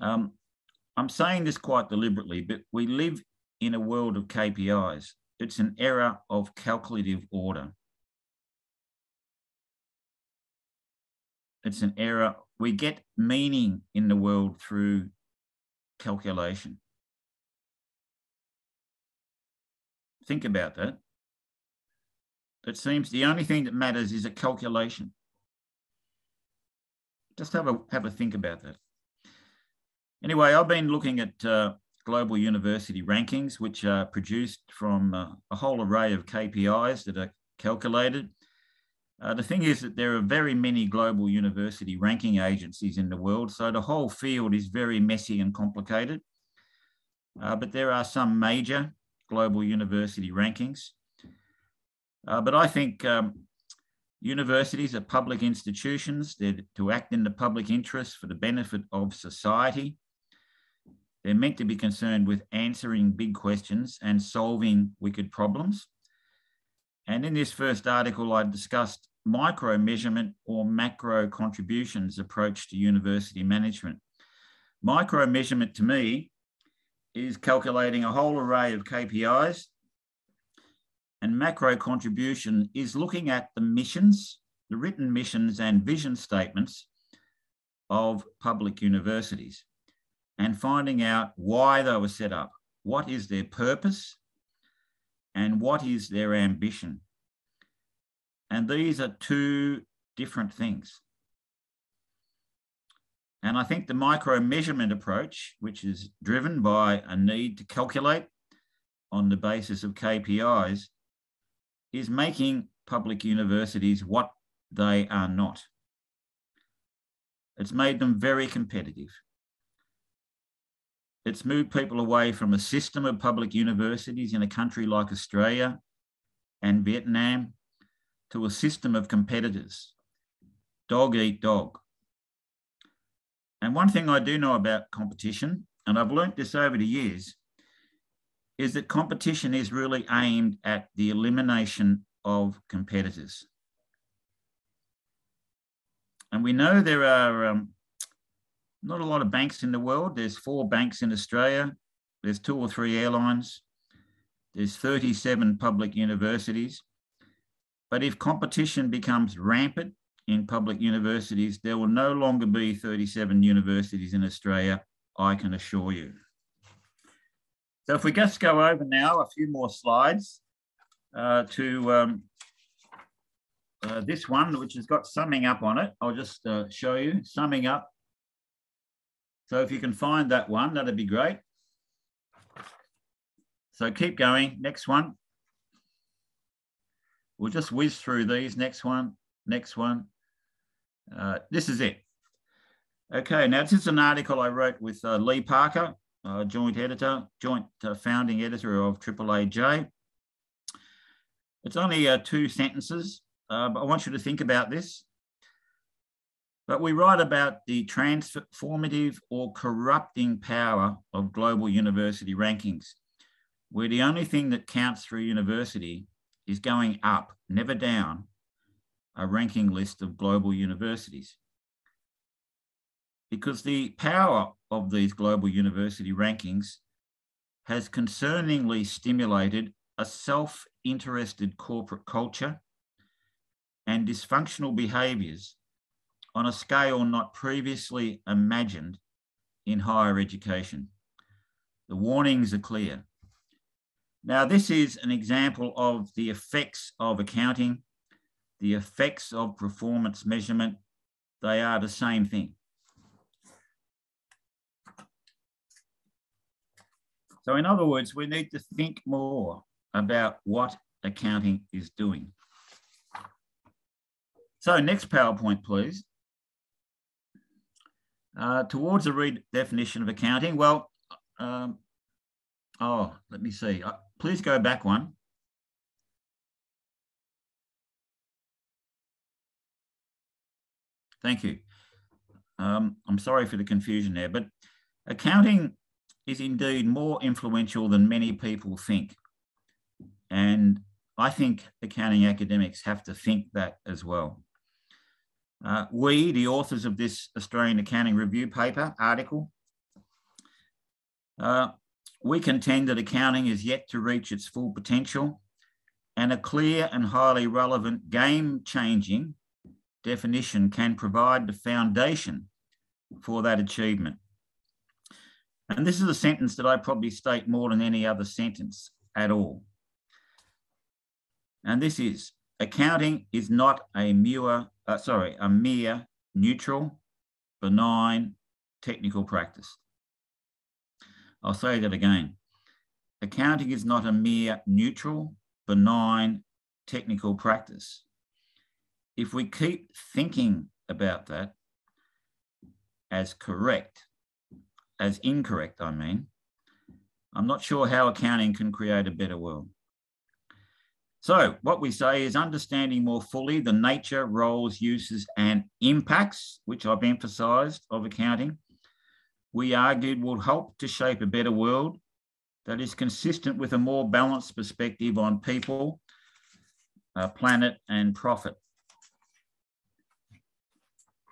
um, I'm saying this quite deliberately, but we live in a world of KPIs. It's an error of calculative order. It's an error. we get meaning in the world through calculation. Think about that. It seems the only thing that matters is a calculation. Just have a have a think about that. Anyway, I've been looking at uh, global university rankings, which are produced from uh, a whole array of KPIs that are calculated. Uh, the thing is that there are very many global university ranking agencies in the world, so the whole field is very messy and complicated. Uh, but there are some major global university rankings. Uh, but I think um, universities are public institutions. They're to act in the public interest for the benefit of society. They're meant to be concerned with answering big questions and solving wicked problems. And in this first article, I discussed micro measurement or macro contributions approach to university management. Micro measurement to me is calculating a whole array of KPIs. And macro contribution is looking at the missions, the written missions and vision statements of public universities and finding out why they were set up. What is their purpose and what is their ambition? And these are two different things. And I think the micro measurement approach, which is driven by a need to calculate on the basis of KPIs, is making public universities what they are not. It's made them very competitive. It's moved people away from a system of public universities in a country like Australia and Vietnam to a system of competitors. Dog eat dog. And one thing I do know about competition, and I've learnt this over the years, is that competition is really aimed at the elimination of competitors. And we know there are um, not a lot of banks in the world. There's four banks in Australia. There's two or three airlines. There's 37 public universities. But if competition becomes rampant in public universities. There will no longer be 37 universities in Australia, I can assure you. So if we just go over now a few more slides uh, to um, uh, this one, which has got summing up on it. I'll just uh, show you summing up. So if you can find that one, that'd be great. So keep going. Next one. We'll just whiz through these. Next one, next one, uh, this is it. Okay, now this is an article I wrote with uh, Lee Parker, uh, joint editor, joint uh, founding editor of AAAJ. It's only uh, two sentences, uh, but I want you to think about this. But we write about the transformative or corrupting power of global university rankings, where the only thing that counts a university is going up, never down, a ranking list of global universities. Because the power of these global university rankings has concerningly stimulated a self interested corporate culture and dysfunctional behaviours on a scale not previously imagined in higher education. The warnings are clear. Now, this is an example of the effects of accounting the effects of performance measurement they are the same thing. So in other words, we need to think more about what accounting is doing. So next PowerPoint, please. Uh, towards a redefinition of accounting, well, um, oh, let me see. Uh, please go back one. Thank you. Um, I'm sorry for the confusion there, but accounting is indeed more influential than many people think. And I think accounting academics have to think that as well. Uh, we, the authors of this Australian Accounting Review paper article, uh, we contend that accounting is yet to reach its full potential and a clear and highly relevant game-changing definition can provide the foundation for that achievement. And this is a sentence that I probably state more than any other sentence at all. And this is accounting is not a mere, uh, sorry, a mere neutral, benign, technical practice. I'll say that again. Accounting is not a mere neutral, benign, technical practice. If we keep thinking about that as correct, as incorrect, I mean, I'm not sure how accounting can create a better world. So what we say is understanding more fully the nature, roles, uses and impacts, which I've emphasised, of accounting, we argued will help to shape a better world that is consistent with a more balanced perspective on people, uh, planet and profit.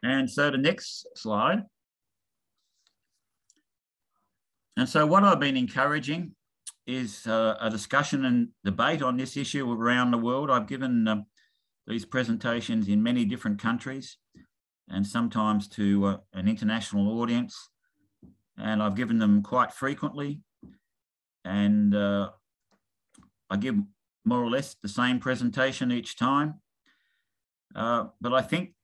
And so the next slide and so what I've been encouraging is uh, a discussion and debate on this issue around the world. I've given um, these presentations in many different countries and sometimes to uh, an international audience. And I've given them quite frequently. And uh, I give more or less the same presentation each time. Uh, but I think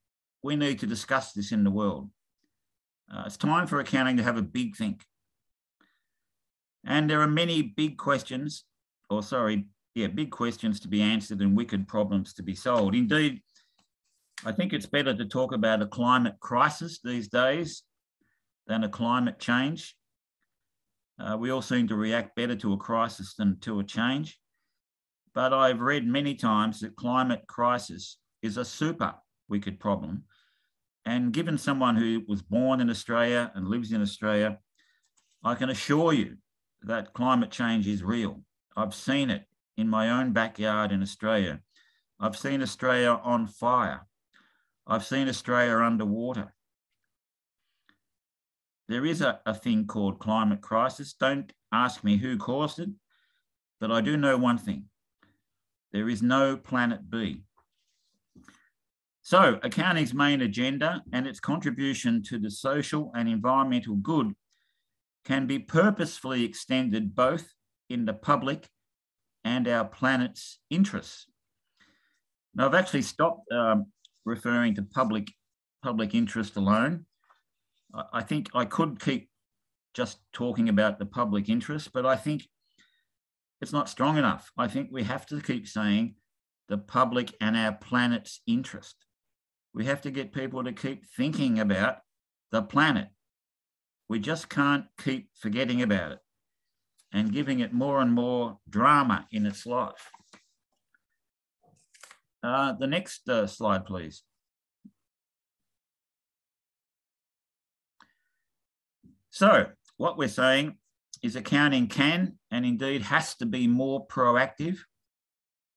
we need to discuss this in the world. Uh, it's time for accounting to have a big think. And there are many big questions, or sorry, yeah, big questions to be answered and wicked problems to be solved. Indeed, I think it's better to talk about a climate crisis these days than a climate change. Uh, we all seem to react better to a crisis than to a change. But I've read many times that climate crisis is a super wicked problem. And given someone who was born in Australia and lives in Australia, I can assure you that climate change is real. I've seen it in my own backyard in Australia. I've seen Australia on fire. I've seen Australia underwater. There is a, a thing called climate crisis. Don't ask me who caused it, but I do know one thing. There is no planet B. So accounting's main agenda and its contribution to the social and environmental good can be purposefully extended both in the public and our planet's interests. Now, I've actually stopped um, referring to public, public interest alone. I think I could keep just talking about the public interest, but I think it's not strong enough. I think we have to keep saying the public and our planet's interest. We have to get people to keep thinking about the planet we just can't keep forgetting about it and giving it more and more drama in its life. Uh, the next uh, slide, please. So what we're saying is accounting can and indeed has to be more proactive.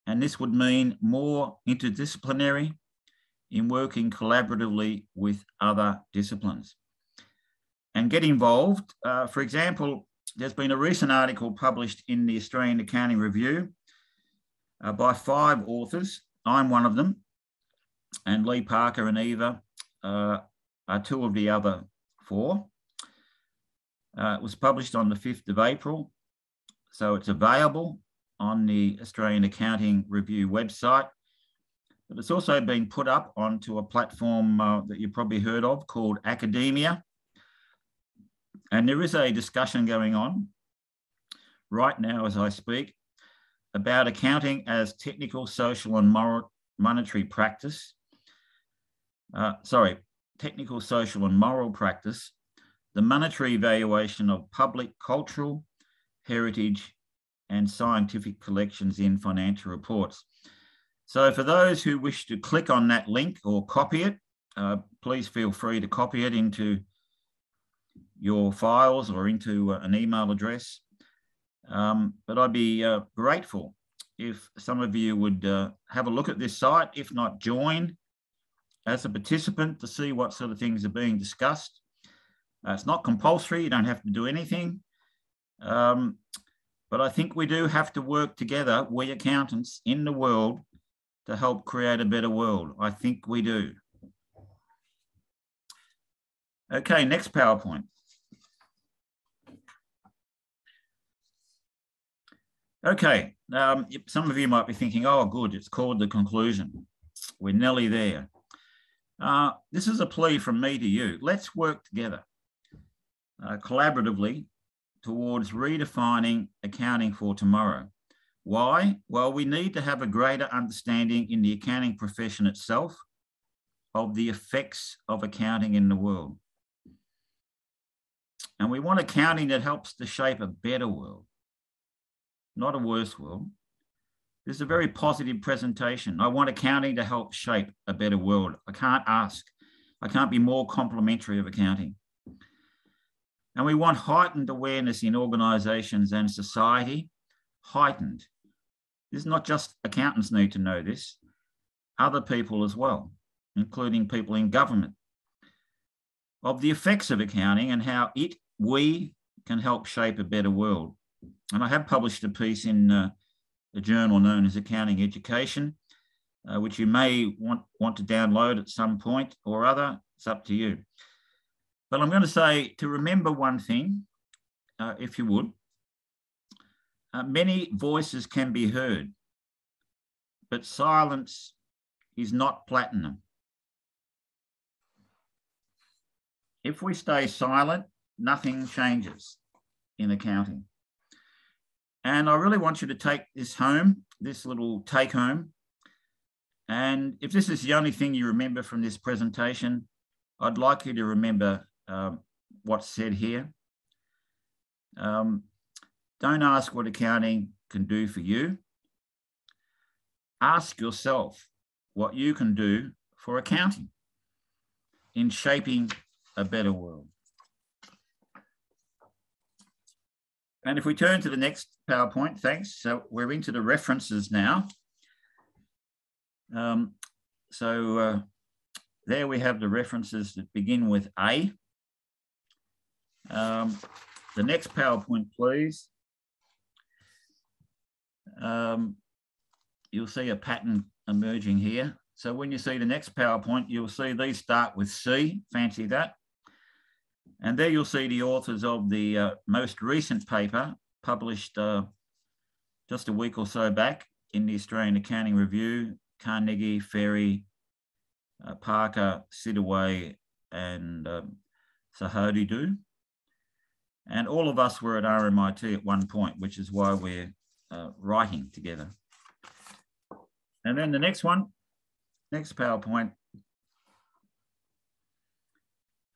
And this would mean more interdisciplinary in working collaboratively with other disciplines and get involved. Uh, for example, there's been a recent article published in the Australian Accounting Review uh, by five authors. I'm one of them, and Lee Parker and Eva uh, are two of the other four. Uh, it was published on the 5th of April, so it's available on the Australian Accounting Review website. but it's also been put up onto a platform uh, that you've probably heard of called Academia. And there is a discussion going on right now as I speak about accounting as technical, social, and moral, monetary practice. Uh, sorry, technical, social, and moral practice, the monetary evaluation of public cultural, heritage, and scientific collections in financial reports. So for those who wish to click on that link or copy it, uh, please feel free to copy it into your files or into uh, an email address. Um, but I'd be uh, grateful if some of you would uh, have a look at this site, if not join as a participant to see what sort of things are being discussed. Uh, it's not compulsory, you don't have to do anything. Um, but I think we do have to work together, we accountants in the world, to help create a better world? I think we do. Okay, next PowerPoint. Okay, um, some of you might be thinking, oh, good, it's called the conclusion. We're nearly there. Uh, this is a plea from me to you. Let's work together uh, collaboratively towards redefining accounting for tomorrow. Why? Well, we need to have a greater understanding in the accounting profession itself of the effects of accounting in the world. And we want accounting that helps to shape a better world, not a worse world. This is a very positive presentation. I want accounting to help shape a better world. I can't ask, I can't be more complimentary of accounting. And we want heightened awareness in organisations and society heightened. This is not just accountants need to know this, other people as well, including people in government, of the effects of accounting and how it, we, can help shape a better world. And I have published a piece in uh, a journal known as Accounting Education, uh, which you may want, want to download at some point or other. It's up to you. But I'm going to say to remember one thing, uh, if you would, uh, many voices can be heard, but silence is not platinum. If we stay silent, nothing changes in accounting. And I really want you to take this home, this little take home. And if this is the only thing you remember from this presentation, I'd like you to remember um, what's said here. Um, don't ask what accounting can do for you. Ask yourself what you can do for accounting in shaping a better world. And if we turn to the next PowerPoint, thanks. So we're into the references now. Um, so uh, there we have the references that begin with A. Um, the next PowerPoint, please um, you'll see a pattern emerging here. So when you see the next PowerPoint, you'll see these start with C, fancy that. And there you'll see the authors of the uh, most recent paper published uh, just a week or so back in the Australian Accounting Review, Carnegie, Ferri, uh, Parker, Sidaway, and um, Tsahuridu. And all of us were at RMIT at one point, which is why we're uh, writing together. And then the next one, next PowerPoint.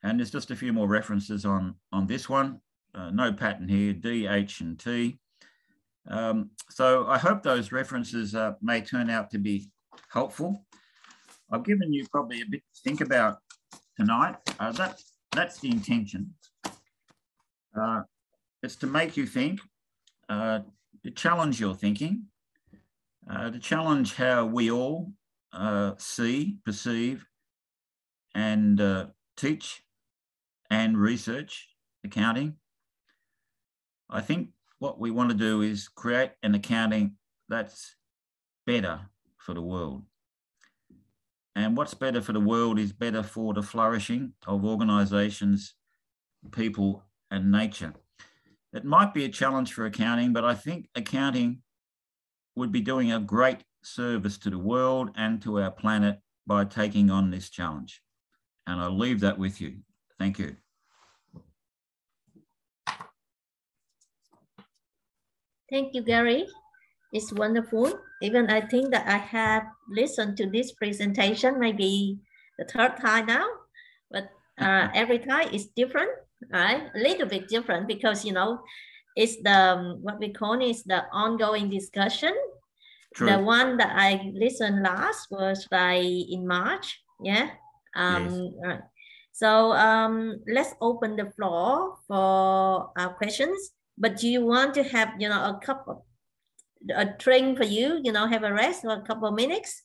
And there's just a few more references on, on this one. Uh, no pattern here, D, H, and T. Um, so I hope those references uh, may turn out to be helpful. I've given you probably a bit to think about tonight. Uh, that, that's the intention. Uh, it's to make you think, uh, to challenge your thinking, uh, to challenge how we all uh, see, perceive, and teach and research accounting. I think what we want to do is create an accounting that's better for the world. And what's better for the world is better for the flourishing of organisations, people, and nature. It might be a challenge for accounting, but I think accounting would be doing a great service to the world and to our planet by taking on this challenge. And I leave that with you. Thank you. Thank you, Garry. It's wonderful. Even I think that I have listened to this presentation maybe the third time now, but uh, every time it's different, right? A little bit different because, you know, it's the, um, what we call is the ongoing discussion. True. The one that I listened last was by in March, yeah. Um, Yes. right. So um, let's open the floor for our questions. But do you want to have, you know, a couple, a drink for you, you know, have a rest for a couple of minutes?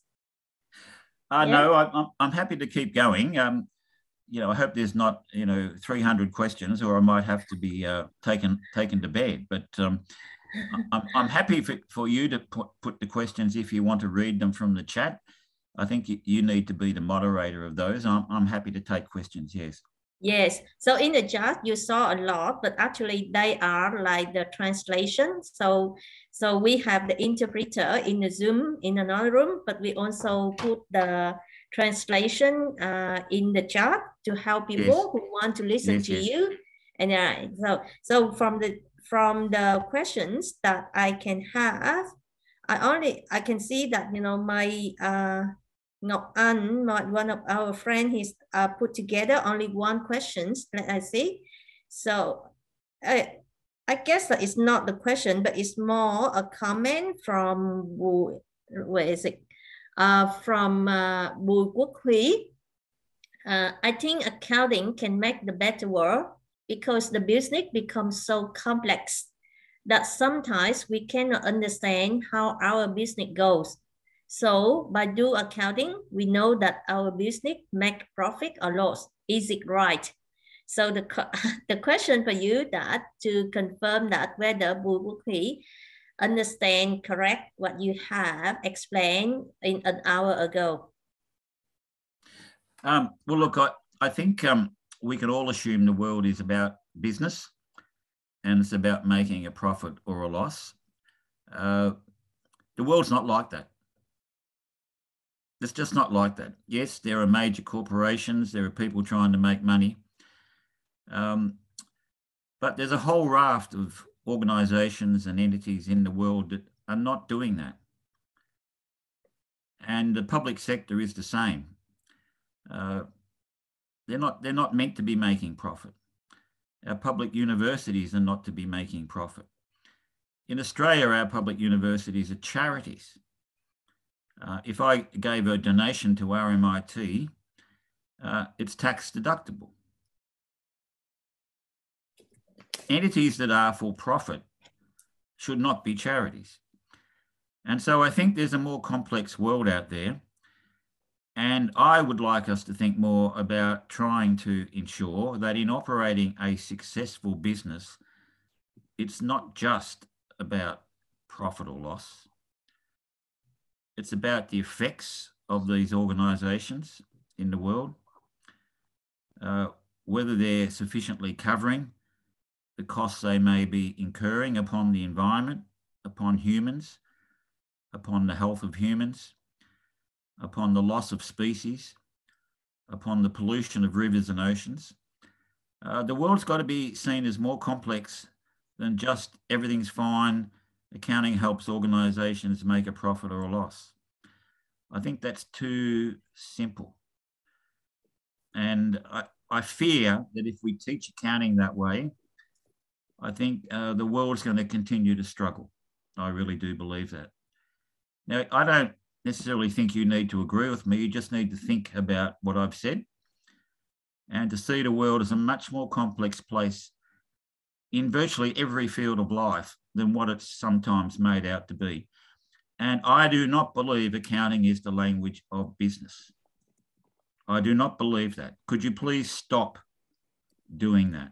Uh, Yeah. No, I, I'm, I'm happy to keep going. Um, you know, I hope there's not, you know, 300 questions or I might have to be uh, taken taken to bed. But um, I'm, I'm happy for, for you to put, put the questions if you want to read them from the chat. I think you, you need to be the moderator of those. I'm, I'm happy to take questions, yes. Yes. So in the chat, you saw a lot, but actually they are like the translation. So, so we have the interpreter in the Zoom in another room, but we also put the translation uh, in the chat to help people who want to listen Yes, to yes. you. And uh, so, so from the from the questions that I can have, I only I can see that you know my uh Ngọc An, one of our friend, he's uh, put together only one questions. Let I see. So I, I guess that it's not the question, but it's more a comment from Bùi, where is it? Uh, from uh, Huy. Uh, I think accounting can make the better world because the business becomes so complex that sometimes we cannot understand how our business goes. So by do accounting, we know that our business make profit or loss. Is it right? So the, the question for you that to confirm that whether Huy understand correct what you have explained in an hour ago. Um, well, look, I, I think um, we can all assume the world is about business and it's about making a profit or a loss. Uh, the world's not like that. It's just not like that. Yes, there are major corporations, there are people trying to make money. Um, but there's a whole raft of organizations and entities in the world that are not doing that. And the public sector is the same. Uh, they're not they're not meant to be making profit. Our public universities are not to be making profit. In Australia, our public universities are charities. Uh, if I gave a donation to RMIT, uh, it's tax deductible. Entities that are for profit should not be charities. And so I think there's a more complex world out there. And I would like us to think more about trying to ensure that in operating a successful business, it's not just about profit or loss. It's about the effects of these organisations in the world, uh, whether they're sufficiently covering the costs they may be incurring upon the environment, upon humans, upon the health of humans, upon the loss of species, upon the pollution of rivers and oceans. Uh, the world's got to be seen as more complex than just everything's fine, accounting helps organisations make a profit or a loss. I think that's too simple. And I, I fear that if we teach accounting that way, I think uh, the world's going to continue to struggle. I really do believe that. Now, I don't necessarily think you need to agree with me. You just need to think about what I've said and to see the world as a much more complex place in virtually every field of life than what it's sometimes made out to be. And I do not believe accounting is the language of business. I do not believe that. Could you please stop doing that?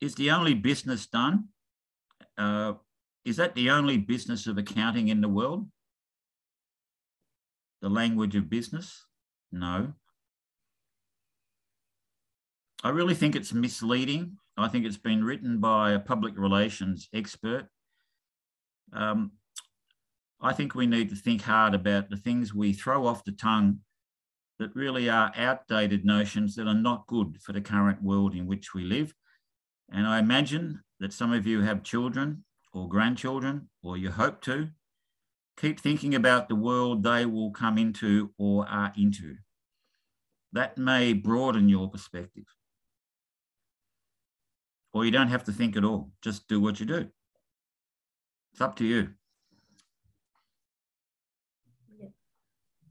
Is the only business done? Uh, is that the only business of accounting in the world? The language of business? No. I really think it's misleading. I think it's been written by a public relations expert. Um, I think we need to think hard about the things we throw off the tongue that really are outdated notions that are not good for the current world in which we live. And I imagine that some of you have children or grandchildren, or you hope to. Keep thinking about the world they will come into or are into. That may broaden your perspective. Or you don't have to think at all, just do what you do. It's up to you.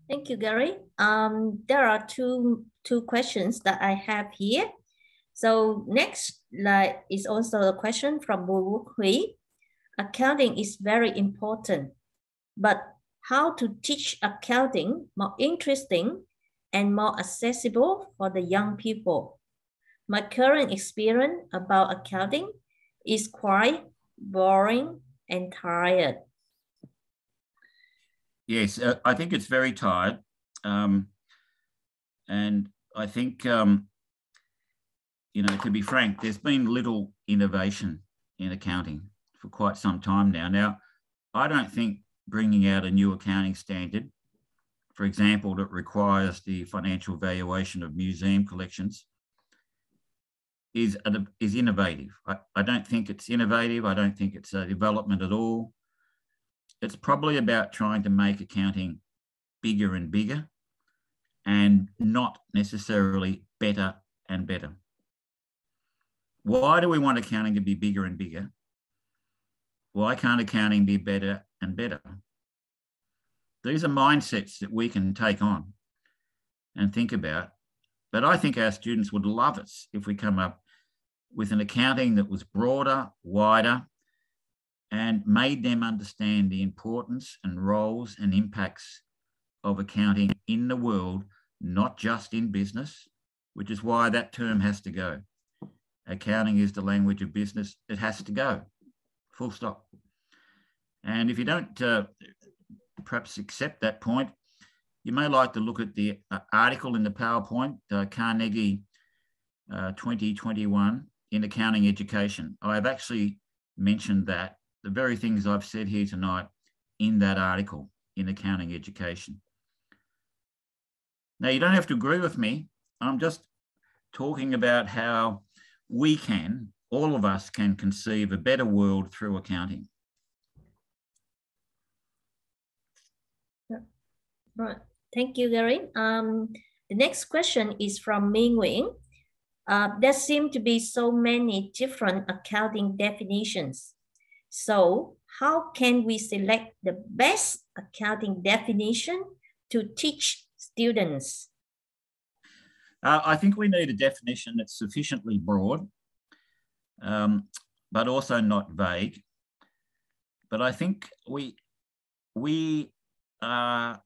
Thank you, Garry. Um, there are two two questions that I have here. So next, like, is also a question from Wu Hui. Accounting is very important, but how to teach accounting more interesting and more accessible for the young people? My current experience about accounting is quite boring and tired. Yes, uh, I think it's very tired. Um, and I think, um, you know, to be frank, there's been little innovation in accounting for quite some time now. Now, I don't think bringing out a new accounting standard, for example, that requires the financial valuation of museum collections, is, is innovative. I, I don't think it's innovative. I don't think it's a development at all it's probably about trying to make accounting bigger and bigger and not necessarily better and better. Why do we want accounting to be bigger and bigger? Why can't accounting be better and better? These are mindsets that we can take on and think about. But I think our students would love us if we come up with an accounting that was broader, wider, and made them understand the importance and roles and impacts of accounting in the world, not just in business, which is why that term has to go. Accounting is the language of business, it has to go, full stop. And if you don't uh, perhaps accept that point, you may like to look at the uh, article in the PowerPoint, uh, Carnegie uh, 2021 in accounting education. I've actually mentioned that the very things I've said here tonight in that article in accounting education. Now, you don't have to agree with me. I'm just talking about how we can, all of us can conceive a better world through accounting. Right. Thank you, Garry. Um, the next question is from Ming Nguyen. Uh, there seem to be so many different accounting definitions. So how can we select the best accounting definition to teach students? Uh, I think we need a definition that's sufficiently broad, um, but also not vague. But I think we we uh,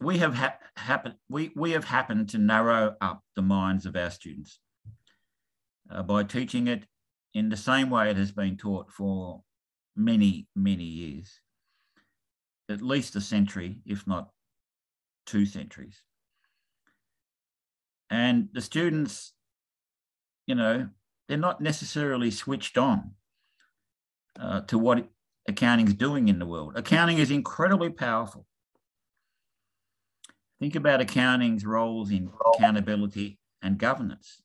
we have ha happened we we have happened to narrow up the minds of our students uh, by teaching it in the same way it has been taught for many, many years, at least a century, if not two centuries. And the students, you know, they're not necessarily switched on uh, to what accounting is doing in the world. Accounting is incredibly powerful. Think about accounting's roles in accountability and governance.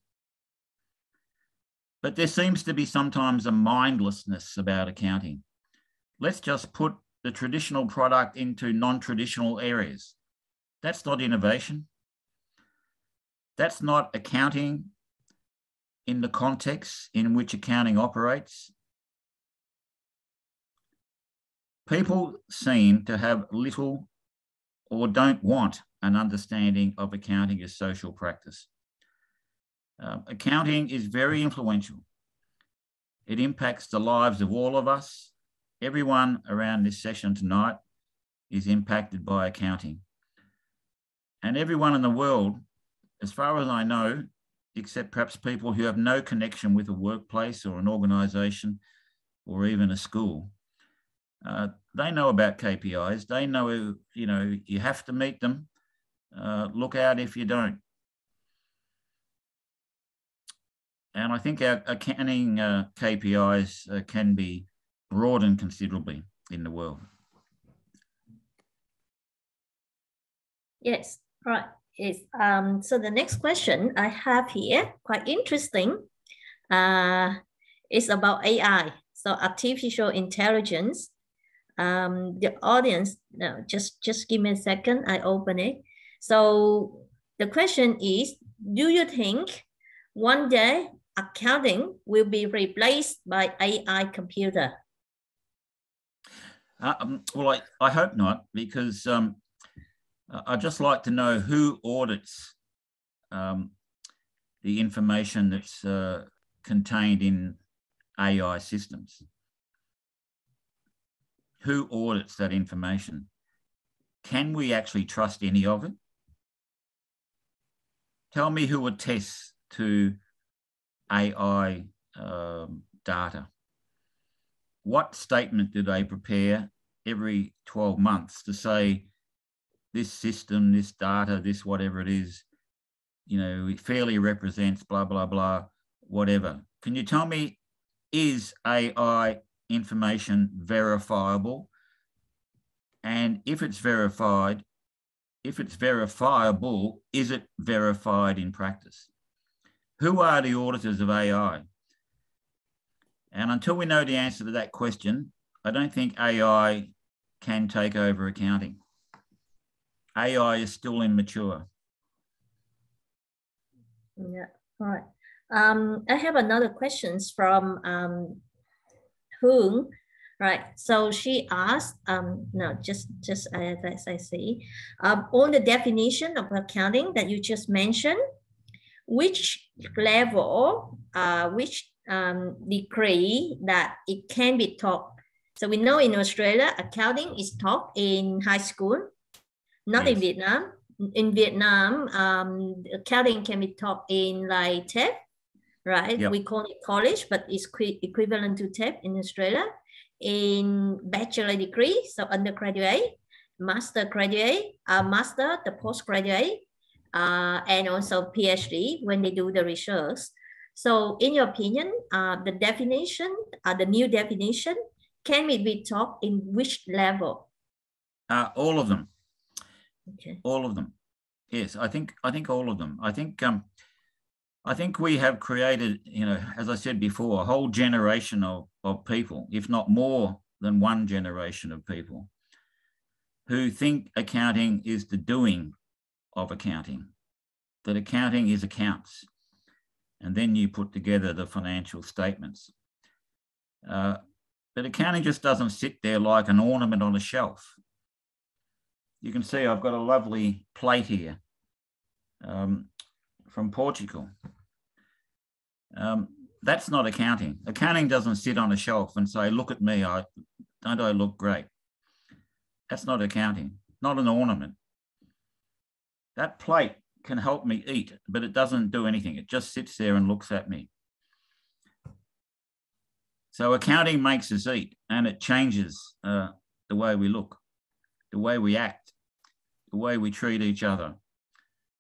But there seems to be sometimes a mindlessness about accounting. Let's just put the traditional product into non traditional areas. That's not innovation. That's not accounting in the context in which accounting operates. People seem to have little or don't want an understanding of accounting as social practice. Uh, accounting is very influential. It impacts the lives of all of us. Everyone around this session tonight is impacted by accounting. And everyone in the world, as far as I know, except perhaps people who have no connection with a workplace or an organisation or even a school, uh, they know about KPIs. They know, you know, you have to meet them. Uh, look out if you don't. And I think our accounting uh, KPIs uh, can be broadened considerably in the world. Yes, right. Is um so the next question I have here, quite interesting. Uh is about AI. So artificial intelligence. Um the audience, no, just just give me a second. I open it. So the question is, do you think one day accounting will be replaced by AI computer? Uh, um, well, I, I hope not, because um, I'd just like to know who audits um, the information that's uh, contained in AI systems. Who audits that information? Can we actually trust any of it? Tell me who attests to AI um, data. What statement do they prepare every 12 months to say this system, this data, this whatever it is, you know, it fairly represents blah, blah, blah, whatever. Can you tell me, is AI information verifiable? And if it's verified, if it's verifiable, is it verified in practice? Who are the auditors of AI? And until we know the answer to that question, I don't think AI can take over accounting. AI is still immature. Yeah, right. Um, I have another questions from um. Right, so she asked, um, no, just just as I see, um, on the definition of accounting that you just mentioned, which level, uh, which um, degree that it can be taught. So we know in Australia, accounting is taught in high school, not yes. in Vietnam. In Vietnam, um, accounting can be taught in like TAFE, right? Yep. We call it college, but it's equivalent to TAFE in Australia. In bachelor degree, so undergraduate, master graduate, uh, master, the postgraduate, uh, and also PhD when they do the research. So in your opinion, uh, the definition, uh, the new definition, can it be taught in which level? Uh, all of them. Okay. All of them. Yes, I think I think all of them. I think um, I think we have created, you know, as I said before, a whole generation of, of people, if not more than one generation of people, who think accounting is the doing of accounting, that accounting is accounts. And then you put together the financial statements. Uh, but accounting just doesn't sit there like an ornament on a shelf. You can see I've got a lovely plate here um, from Portugal. Um, that's not accounting. Accounting doesn't sit on a shelf and say, look at me, I, don't I look great? That's not accounting, not an ornament. That plate can help me eat, but it doesn't do anything. It just sits there and looks at me. So accounting makes us eat and it changes uh, the way we look, the way we act, the way we treat each other.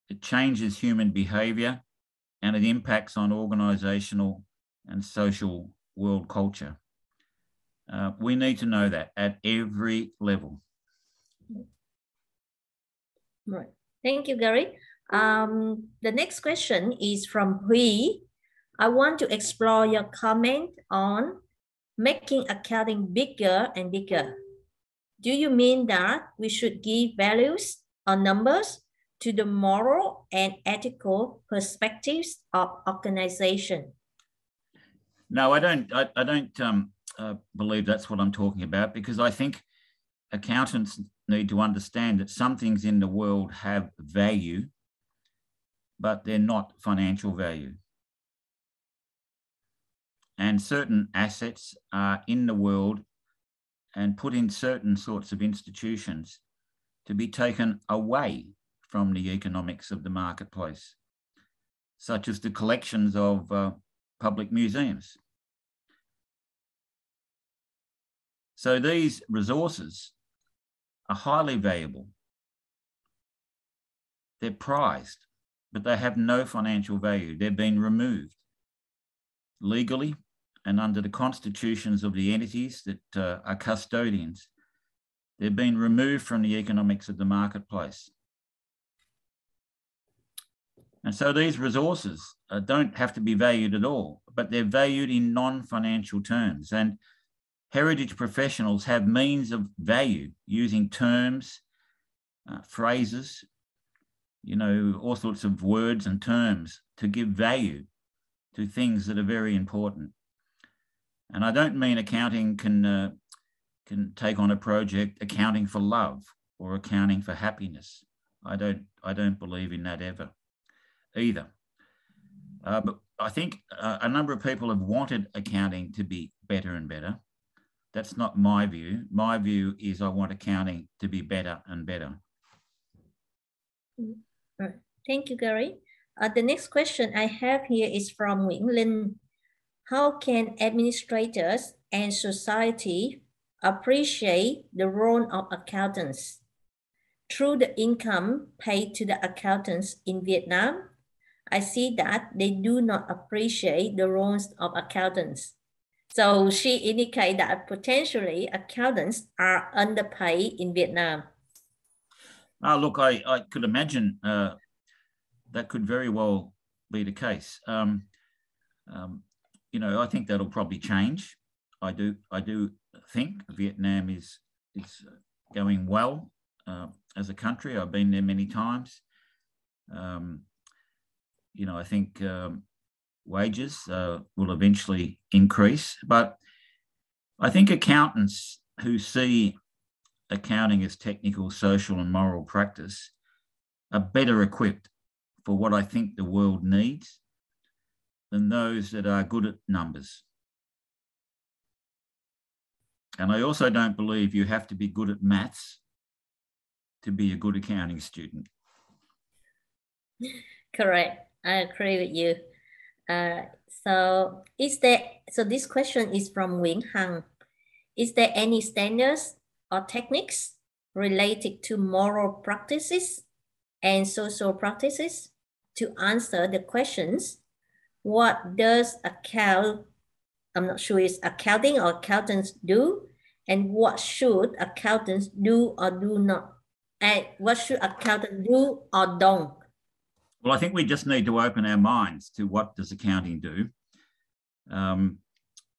It changes human behavior and it impacts on organizational and social world culture. Uh, we need to know that at every level. Right. Thank you, Garry. Um, the next question is from Hui. I want to explore your comment on making accounting bigger and bigger. Do you mean that we should give values or numbers to the moral and ethical perspectives of organization? No, I don't. I, I don't um, uh, believe that's what I'm talking about because I think accountants need to understand that some things in the world have value, but they're not financial value. And certain assets are in the world and put in certain sorts of institutions to be taken away from the economics of the marketplace, such as the collections of uh, public museums. So these resources are highly valuable. They're prized, but they have no financial value. They've been removed legally and under the constitutions of the entities that uh, are custodians, they've been removed from the economics of the marketplace. And so these resources uh, don't have to be valued at all, but they're valued in non-financial terms. And heritage professionals have means of value using terms, uh, phrases, you know, all sorts of words and terms to give value to things that are very important. And I don't mean accounting can uh, can take on a project accounting for love or accounting for happiness. I don't I don't believe in that ever, either. Uh, but I think uh, a number of people have wanted accounting to be better and better. That's not my view. My view is I want accounting to be better and better. Thank you, Garry. Uh, the next question I have here is from Wing Lin. How can administrators and society appreciate the role of accountants? Through the income paid to the accountants in Vietnam, I see that they do not appreciate the roles of accountants. So she indicated that potentially accountants are underpaid in Vietnam. Oh, look, I, I could imagine uh, that could very well be the case. Um, um, you know, I think that'll probably change. I do, I do think Vietnam is is going well uh, as a country. I've been there many times. Um, you know, I think um, wages uh, will eventually increase, but I think accountants who see accounting as technical, social, and moral practice are better equipped for what I think the world needs than those that are good at numbers. And I also don't believe you have to be good at maths to be a good accounting student. Correct. I agree with you. Uh, so is there, so this question is from Wing Hằng. Is there any standards or techniques related to moral practices and social practices? To answer the questions what does account i'm not sure it's accounting or accountants do and what should accountants do or do not? And what should accountants do or don't well i think we just need to open our minds to what does accounting do um,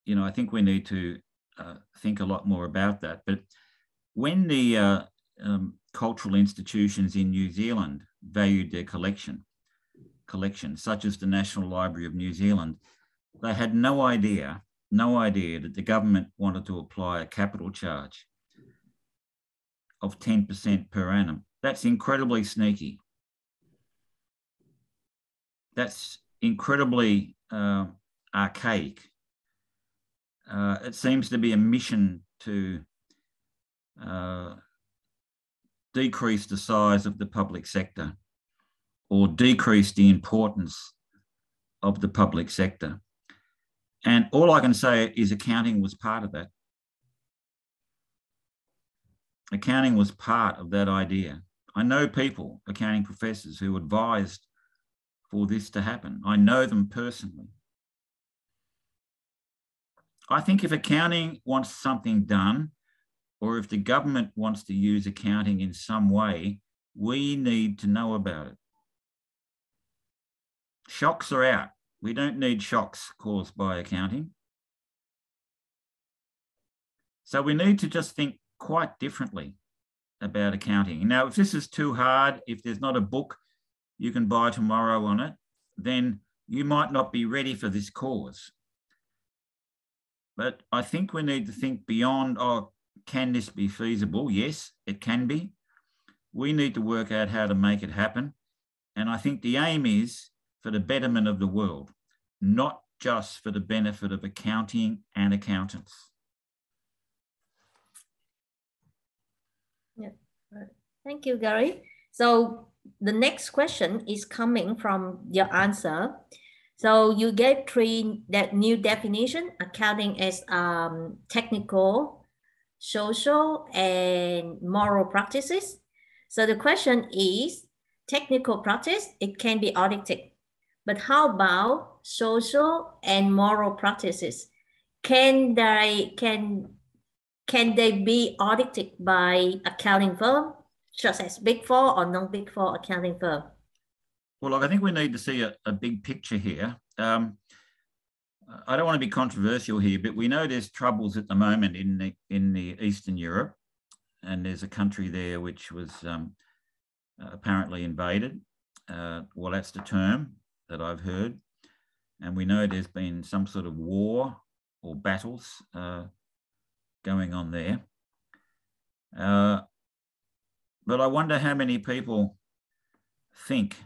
you know i think we need to uh, think a lot more about that but when the uh, um, cultural institutions in new zealand valued their collection collections, such as the National Library of New Zealand, they had no idea, no idea that the government wanted to apply a capital charge of 10% per annum. That's incredibly sneaky. That's incredibly uh, archaic. Uh, it seems to be a mission to uh, decrease the size of the public sector or decrease the importance of the public sector. And all I can say is accounting was part of that. Accounting was part of that idea. I know people, accounting professors, who advised for this to happen. I know them personally. I think if accounting wants something done, or if the government wants to use accounting in some way, we need to know about it. Shocks are out. We don't need shocks caused by accounting. So we need to just think quite differently about accounting. Now, if this is too hard, if there's not a book you can buy tomorrow on it, then you might not be ready for this cause. But I think we need to think beyond, oh, can this be feasible? Yes, it can be. We need to work out how to make it happen. And I think the aim is for the betterment of the world, not just for the benefit of accounting and accountants. Yeah, thank you, Garry. So the next question is coming from your answer. So you gave three that new definition, accounting as um, technical, social, and moral practices. So the question is, technical practice, it can be audited but how about social and moral practices? can they can can they be audited by accounting firm such as Big Four or non-Big Four accounting firm? Well, I think we need to see a, a big picture here. Um, I don't want to be controversial here, but we know there's troubles at the moment in the in the Eastern Europe, and there's a country there which was um, apparently invaded. Uh, well, that's the term that I've heard, and we know there's been some sort of war or battles uh, going on there. Uh, but I wonder how many people think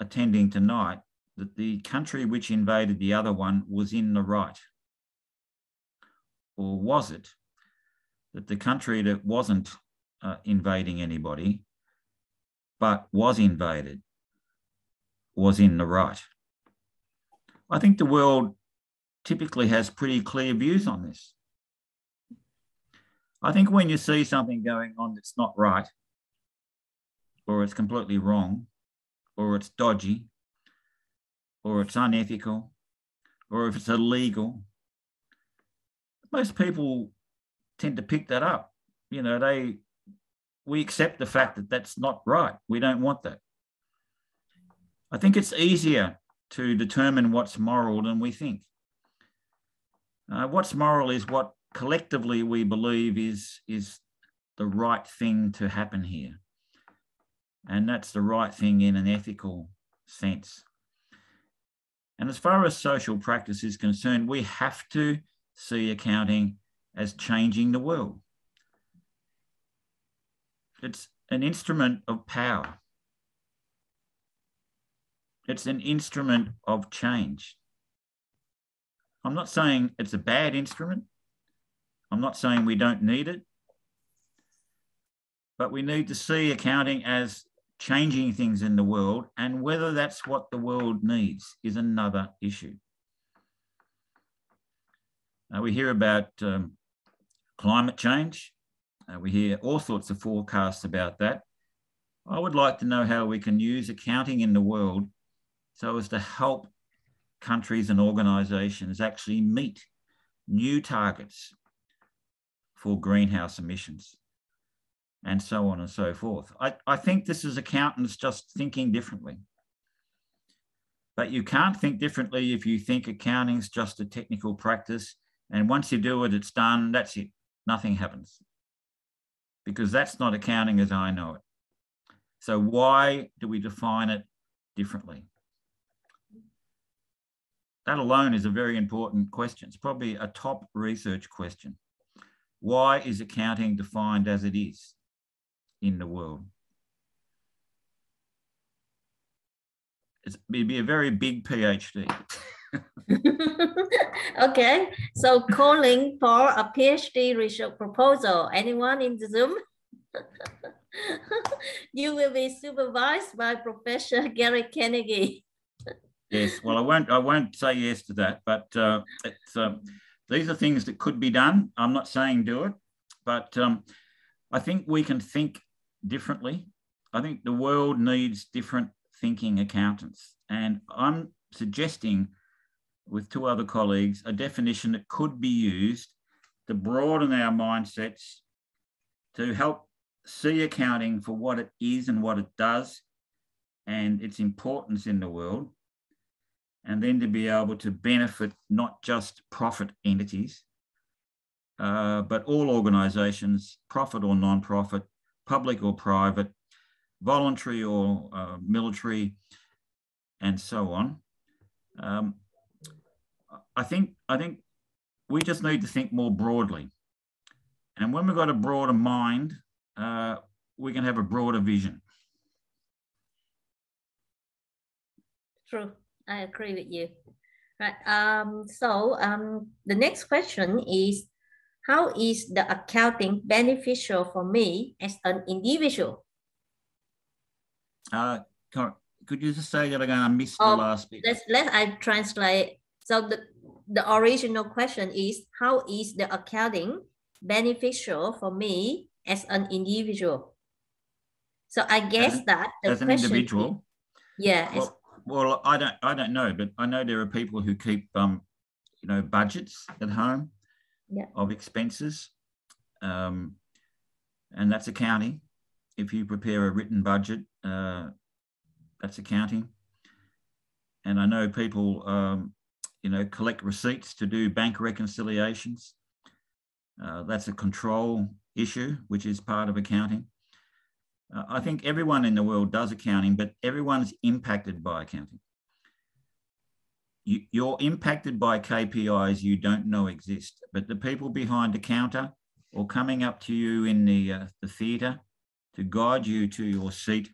attending tonight that the country which invaded the other one was in the right? Or was it that the country that wasn't uh, invading anybody but was invaded was in the right? I think the world typically has pretty clear views on this. I think when you see something going on that's not right, or it's completely wrong, or it's dodgy, or it's unethical, or if it's illegal, most people tend to pick that up. You know, they we accept the fact that that's not right. We don't want that. I think it's easier to determine what's moral than we think. Uh, what's moral is what collectively we believe is, is the right thing to happen here. And that's the right thing in an ethical sense. And as far as social practice is concerned, we have to see accounting as changing the world. It's an instrument of power. It's an instrument of change. I'm not saying it's a bad instrument. I'm not saying we don't need it. But we need to see accounting as changing things in the world, and whether that's what the world needs is another issue. Uh, we hear about um, climate change. Uh, we hear all sorts of forecasts about that. I would like to know how we can use accounting in the world so as to help countries and organisations actually meet new targets for greenhouse emissions and so on and so forth. I, I think this is accountants just thinking differently. But you can't think differently if you think accounting's just a technical practice. And once you do it, it's done, that's it. Nothing happens. Because that's not accounting as I know it. So why do we define it differently? That alone is a very important question. It's probably a top research question. Why is accounting defined as it is? in the world. It's, it'd be a very big PhD. okay, so calling for a PhD research proposal. Anyone in the Zoom? you will be supervised by Professor Garry Carnegie. yes, well, I won't. I won't say yes to that, but uh, it's, um, these are things that could be done. I'm not saying do it, but um, I think we can think differently. I think the world needs different thinking accountants. And I'm suggesting with two other colleagues a definition that could be used to broaden our mindsets to help see accounting for what it is and what it does and its importance in the world. And then to be able to benefit not just profit entities, uh, but all organisations, profit or non-profit, public or private, voluntary or uh, military, and so on. Um, I think I think we just need to think more broadly, and when we've got a broader mind, uh, we can have a broader vision. True, I agree with you. Right. Um. So um, the next question is how is the accounting beneficial for me as an individual? Uh, could you just say that again? I missed oh, the last bit. Let's let I translate. So the the original question is how is the accounting beneficial for me as an individual? So I guess as, that as an individual. Is, yeah. Well, well, I don't I don't know, but I know there are people who keep um you know, budgets at home Yeah. of expenses. Um, and that's accounting. If you prepare a written budget, uh, that's accounting. And I know people, um, you know, collect receipts to do bank reconciliations. Uh, that's a control issue, which is part of accounting. I think everyone in the world does accounting, but everyone's impacted by accounting. You, you're impacted by KPIs you don't know exist, but the people behind the counter or coming up to you in the, uh, the theatre to guide you to your seat,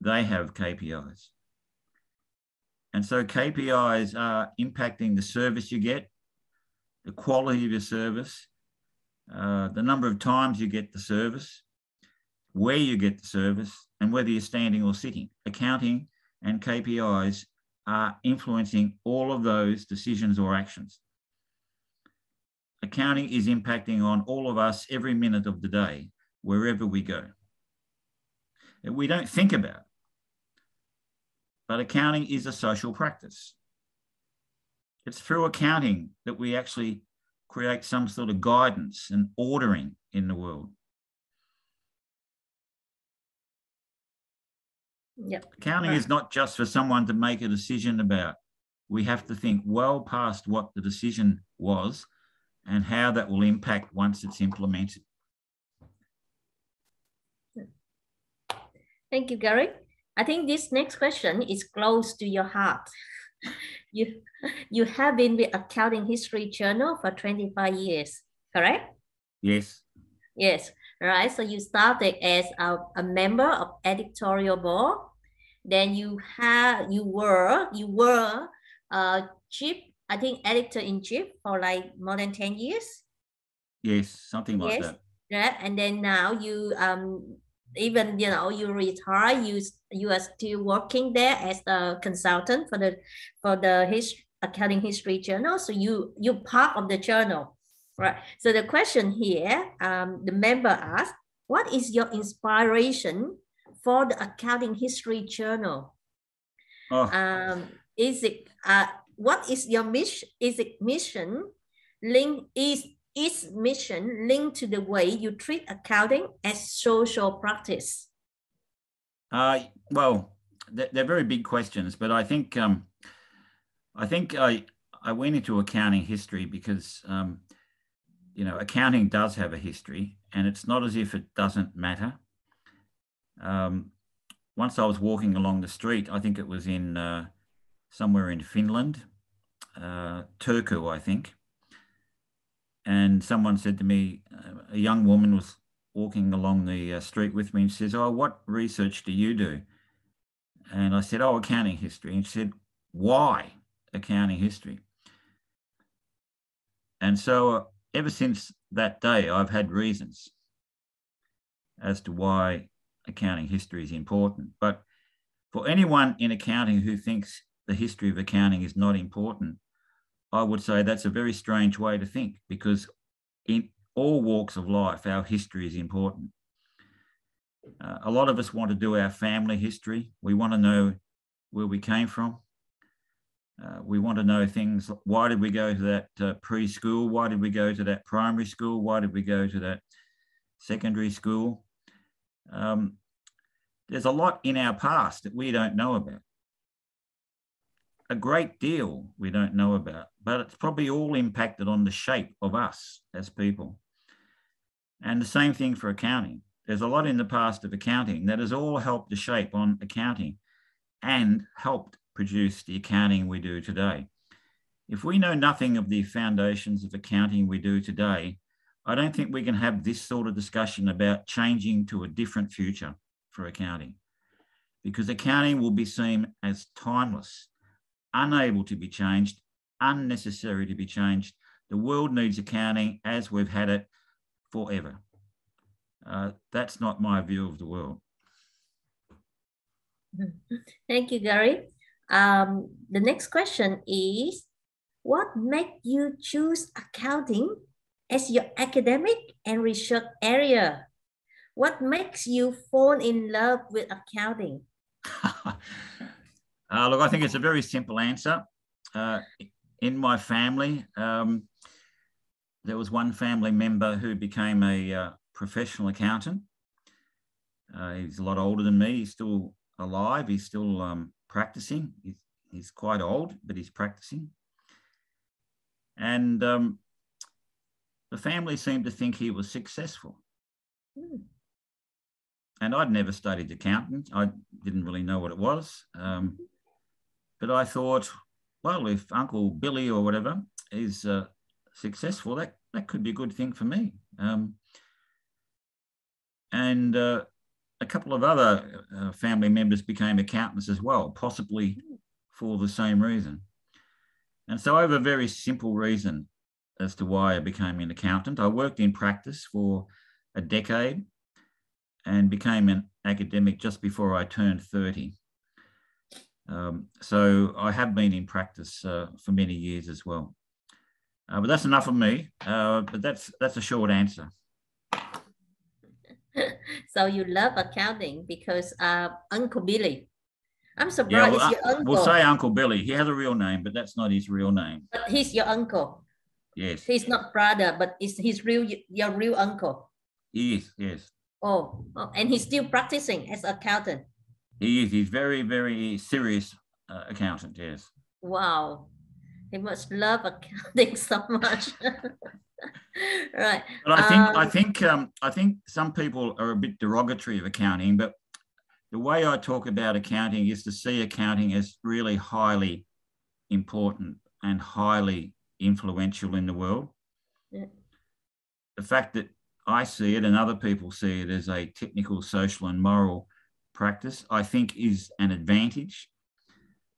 they have KPIs. And so KPIs are impacting the service you get, the quality of your service, uh, the number of times you get the service, where you get the service, and whether you're standing or sitting. Accounting and KPIs are influencing all of those decisions or actions. Accounting is impacting on all of us every minute of the day, wherever we go. And we don't think about but accounting is a social practice. It's through accounting that we actually create some sort of guidance and ordering in the world. Yep. Accounting Right. is not just for someone to make a decision about. We have to think well past what the decision was and how that will impact once it's implemented. Thank you, Garry. I think this next question is close to your heart. You, you have been with Accounting History Journal for 25 years, correct? Yes, Yes, right. So you started as a, a member of editorial board. Then you have you were you were uh chief, I think editor in chief for like more than 10 years. yes, something like Yes. that. Right. And then now you um even you know you retire, you you are still working there as a consultant for the for the his accounting history journal. So you you part of the journal. Right. So the question here, um, the member asked, what is your inspiration for the accounting history journal? Oh, Um, is it uh, what is your mission? Is it mission link is its mission linked to the way you treat accounting as social practice? Uh, well, they're, they're very big questions, but I think um, I think I I went into accounting history because um, you know accounting does have a history, and it's not as if it doesn't matter. Um, once I was walking along the street, I think it was in uh, somewhere in Finland, uh, Turku, I think, and someone said to me, uh, a young woman was walking along the uh, street with me and says, Oh, what research do you do? And I said, Oh, accounting history. And she said, Why accounting history? And so uh, ever since that day, I've had reasons as to why accounting history is important. But for anyone in accounting who thinks the history of accounting is not important, I would say that's a very strange way to think because in all walks of life, our history is important. Uh, a lot of us want to do our family history. We want to know where we came from. Uh, we want to know things. Why did we go to that uh, preschool? Why did we go to that primary school? Why did we go to that secondary school? Um, there's a lot in our past that we don't know about. A great deal we don't know about, but it's probably all impacted on the shape of us as people. And the same thing for accounting. There's a lot in the past of accounting that has all helped to shape on accounting and helped produce the accounting we do today. If we know nothing of the foundations of accounting we do today, I don't think we can have this sort of discussion about changing to a different future for accounting because accounting will be seen as timeless, unable to be changed, unnecessary to be changed. The world needs accounting as we've had it forever. Uh, that's not my view of the world. Thank you, Garry. Um, the next question is, what made you choose accounting as your academic and research area? What makes you fall in love with accounting? uh, look, I think it's a very simple answer. Uh, in my family, um, there was one family member who became a uh, professional accountant. Uh, he's a lot older than me. He's still alive. He's still um, practicing. He's, he's, quite old, but he's practicing. And um, the family seemed to think he was successful. Mm. And I'd never studied accounting. I didn't really know what it was. Um, but I thought, well, if Uncle Billy or whatever is uh, successful, that, that could be a good thing for me. Um, and uh, a couple of other uh, family members became accountants as well, possibly for the same reason. And so I have a very simple reason as to why I became an accountant. I worked in practice for a decade and became an academic just before I turned 30. Um, so I have been in practice uh, for many years as well. Uh, but that's enough of me. Uh, but that's that's a short answer. so you love accounting because uh, Uncle Billy. I'm surprised yeah, well, your uncle. We'll say Uncle Billy. He has a real name, but that's not his real name. But he's your uncle. Yes. He's not brother, but it's his real your real uncle. He is, yes. Oh, oh and he's still practicing as accountant. He is. He's very, very serious uh, accountant. Yes. Wow, he must love accounting so much. right. But I think um, I think um, I think some people are a bit derogatory of accounting, but the way I talk about accounting is to see accounting as really highly important and highly influential in the world. Yeah. The fact that I see it and other people see it as a technical, social, and moral practice, I think is an advantage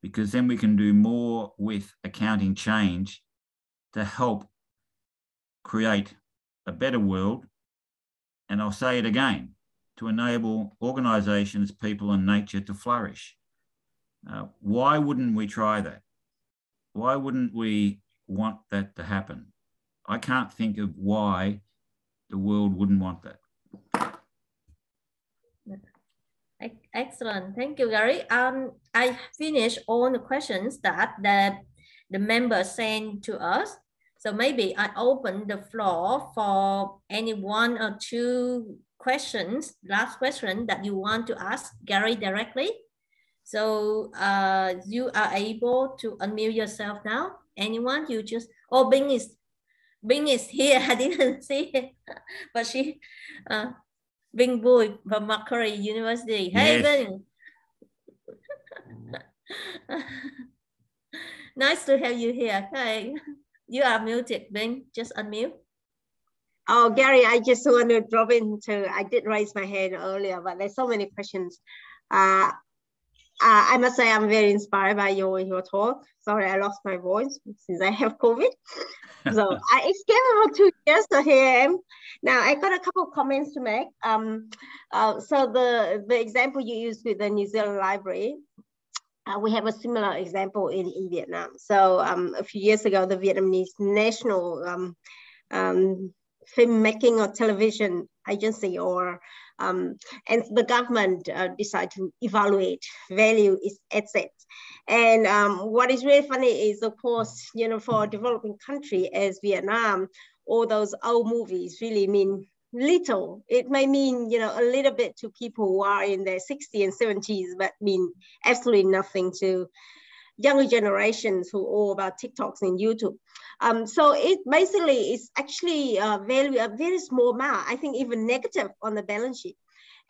because then we can do more with accounting change to help create a better world. And I'll say it again to enable organizations, people, and nature to flourish. Uh, why wouldn't we try that? Why wouldn't we want that to happen? I can't think of why the world wouldn't want that. Excellent. Thank you, Garry. Um, I finished all the questions that the, the members sent to us. So maybe I open the floor for any one or two questions, last question that you want to ask Garry directly. So uh, you are able to unmute yourself now. Anyone? You just, oh, Bing is, Bing is here. I didn't see it, but she, uh, Bing Bui from Macquarie University. Hey, yes. Bing. nice to have you here. Hey, you are muted, Bing. Just unmute. Oh, Garry, I just want to drop into, I did raise my hand earlier, but there's so many questions. Uh, uh, I must say I'm very inspired by your, your talk. Sorry, I lost my voice since I have COVID. so I escaped about two years, so here I am. Now I got a couple of comments to make. Um, uh, so the, the example you used with the New Zealand library, uh, we have a similar example in, in Vietnam. So um, a few years ago, the Vietnamese National um, um, filmmaking or television agency or um, and the government uh, decide to evaluate value its assets. And um, what is really funny is, of course, you know, for a developing country as Vietnam, all those old movies really mean little. It may mean, you know, a little bit to people who are in their 60s and 70s, but mean absolutely nothing to younger generations who are all about TikToks and YouTube. Um, so it basically is actually a very, a very small amount, I think even negative on the balance sheet.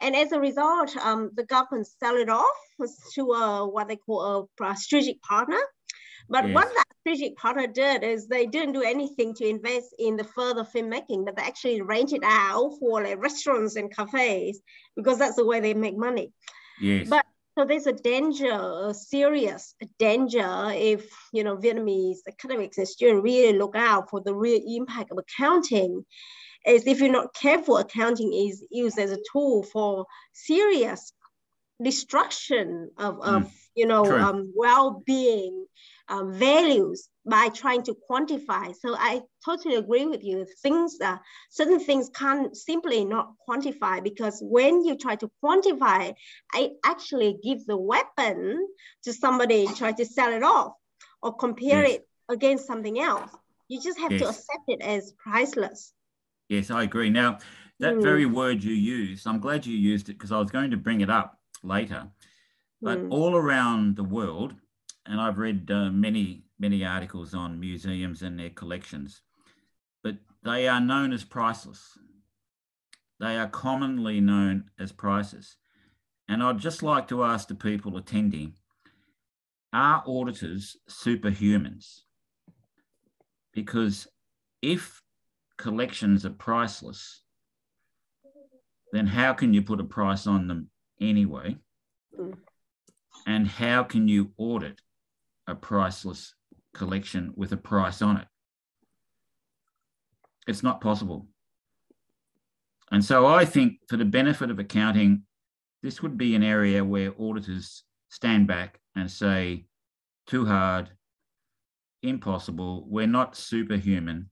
And as a result, um, the government sell it off to a, what they call a strategic partner. But yes. what that strategic partner did is they didn't do anything to invest in the further filmmaking, but they actually rented out for like restaurants and cafes because that's the way they make money. Yes. But so there's a danger, a serious danger if you know Vietnamese academics and students really look out for the real impact of accounting. Is if you're not careful, accounting is used as a tool for serious destruction of, mm. of you know um, well-being um, values by trying to quantify. So I totally agree with you. Things, uh, certain things can't simply not quantify because when you try to quantify, I actually give the weapon to somebody try to sell it off or compare it against something else. You just have to accept it as priceless. Yes, I agree. Now, that Mm. very word you used, I'm glad you used it because I was going to bring it up later. But Mm. all around the world, and I've read uh, many, many articles on museums and their collections, but they are known as priceless. They are commonly known as prices. And I'd just like to ask the people attending are auditors superhumans? Because if collections are priceless, then how can you put a price on them anyway? Mm. And how can you audit a priceless collection with a price on it? It's not possible. And so I think for the benefit of accounting, this would be an area where auditors stand back and say, too hard, impossible, we're not superhuman,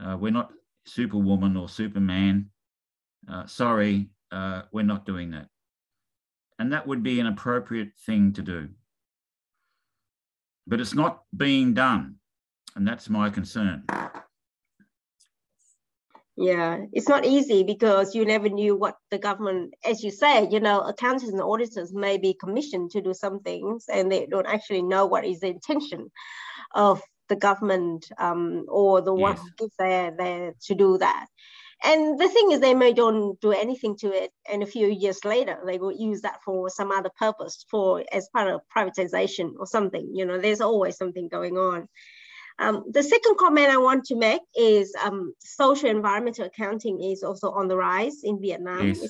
uh, we're not superwoman or superman. Uh, sorry, uh, we're not doing that. And that would be an appropriate thing to do. But it's not being done. And that's my concern. Yeah, it's not easy because you never knew what the government, as you say, you know, accountants and auditors may be commissioned to do some things and they don't actually know what is the intention of the government um, or the one Yes. who gives there, there to do that. And the thing is, they may don't do anything to it, and a few years later, they will use that for some other purpose, for as part of privatization or something. You know, there's always something going on. Um, the second comment I want to make is um, social environmental accounting is also on the rise in Vietnam. Yes.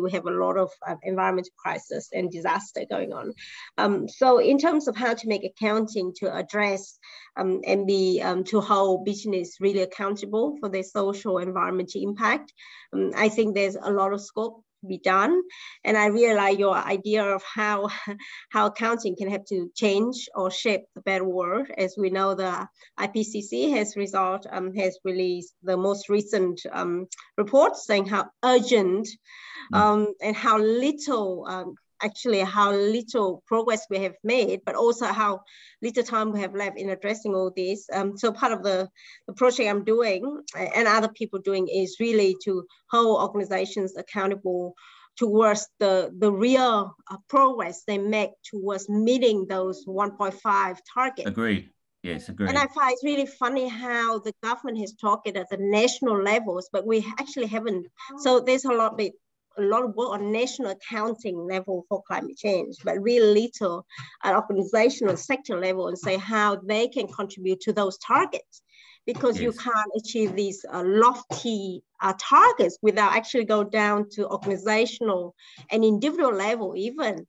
We have a lot of uh, environmental crisis and disaster going on. Um, so in terms of how to make accounting to address um, and be um, to hold business really accountable for their social environmental impact, um, I think there's a lot of scope be done. And I realize your idea of how how accounting can have to change or shape the better world. As we know, the IPCC has result um, has released the most recent um, report saying how urgent Mm. um, and how little um, actually how little progress we have made, but also how little time we have left in addressing all this. Um, so part of the, the project I'm doing uh, and other people doing is really to hold organizations accountable towards the, the real uh, progress they make towards meeting those 1.5 targets. Agreed. Yes, agreed. And I find it's really funny how the government has talked it at the national levels, but we actually haven't. So there's a lot bit a lot of work on national accounting level for climate change, but really little at organizational sector level and say how they can contribute to those targets. Because you can't achieve these uh, lofty uh, targets without actually go down to organizational and individual level even.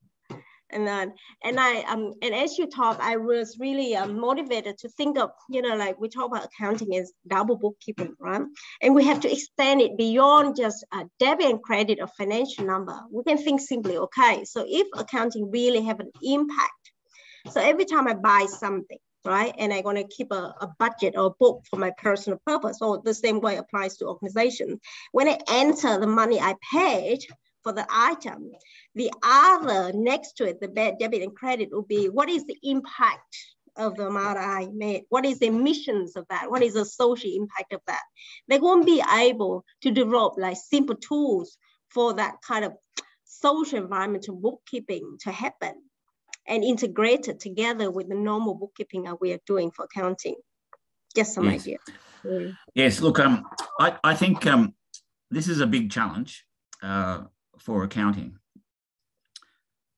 And then, and I, um, and as you talk, I was really um, motivated to think of, you know, like we talk about accounting as double bookkeeping, right? And we have to extend it beyond just a debit and credit or financial number. We can think simply, okay, so if accounting really have an impact, so every time I buy something, right, and I'm going to keep a, a budget or a book for my personal purpose, or the same way applies to organization. When I enter the money I paid for the item, the other next to it, the bad debit and credit will be what is the impact of the amount I made? What is the emissions of that? What is the social impact of that? They won't be able to develop like simple tools for that kind of social environmental bookkeeping to happen and integrate it together with the normal bookkeeping that we are doing for accounting. Just some Yes. idea. Mm. Yes, look, um, I, I think um, this is a big challenge uh, for accounting.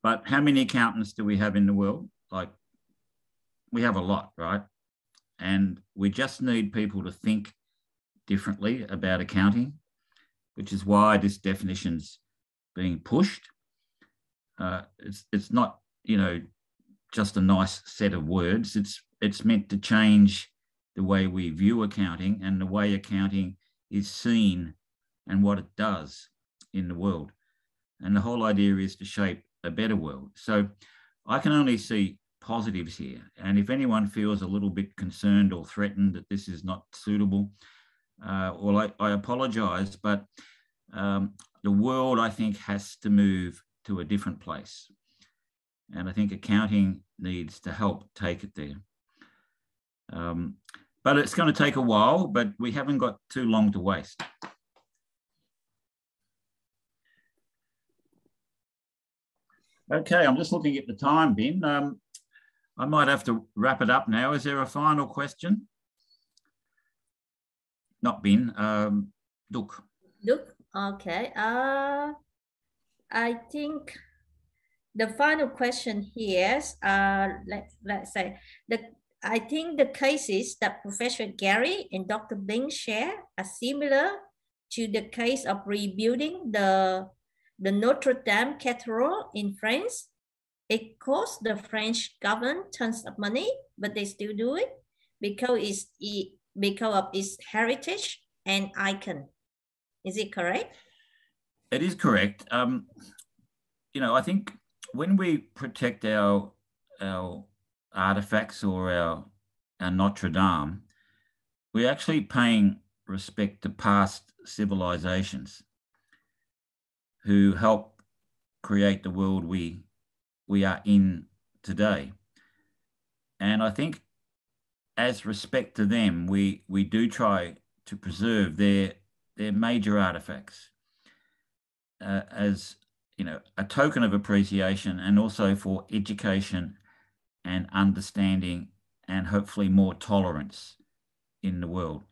But how many accountants do we have in the world? Like, we have a lot, right? And we just need people to think differently about accounting, which is why this definition's being pushed. Uh, it's it's not you know just a nice set of words. It's it's meant to change the way we view accounting and the way accounting is seen and what it does in the world. And the whole idea is to shape a better world. So I can only see positives here. And if anyone feels a little bit concerned or threatened that this is not suitable, uh, well, I, I apologize, but um, the world, I think, has to move to a different place. And I think accounting needs to help take it there. Um, but it's going to take a while, but we haven't got too long to waste. Okay, I'm just looking at the time, Ben. Um, I might have to wrap it up now. Is there a final question? Not Ben, um, Duke. Duke, okay. Uh, I think the final question here is, uh, let, let's say, the I think the cases that Professor Garry and Dr. Bing share are similar to the case of rebuilding the, the Notre Dame Cathedral in France. It cost the French government tons of money, but they still do it because it's it, because of its heritage and icon. Is it correct? It is correct. Um, you know, I think when we protect our our artifacts or our, our Notre Dame, we're actually paying respect to past civilizations who helped create the world we we are in today. And I think as respect to them, we we do try to preserve their their major artifacts uh, as you know a token of appreciation and also for education and understanding and hopefully more tolerance in the world.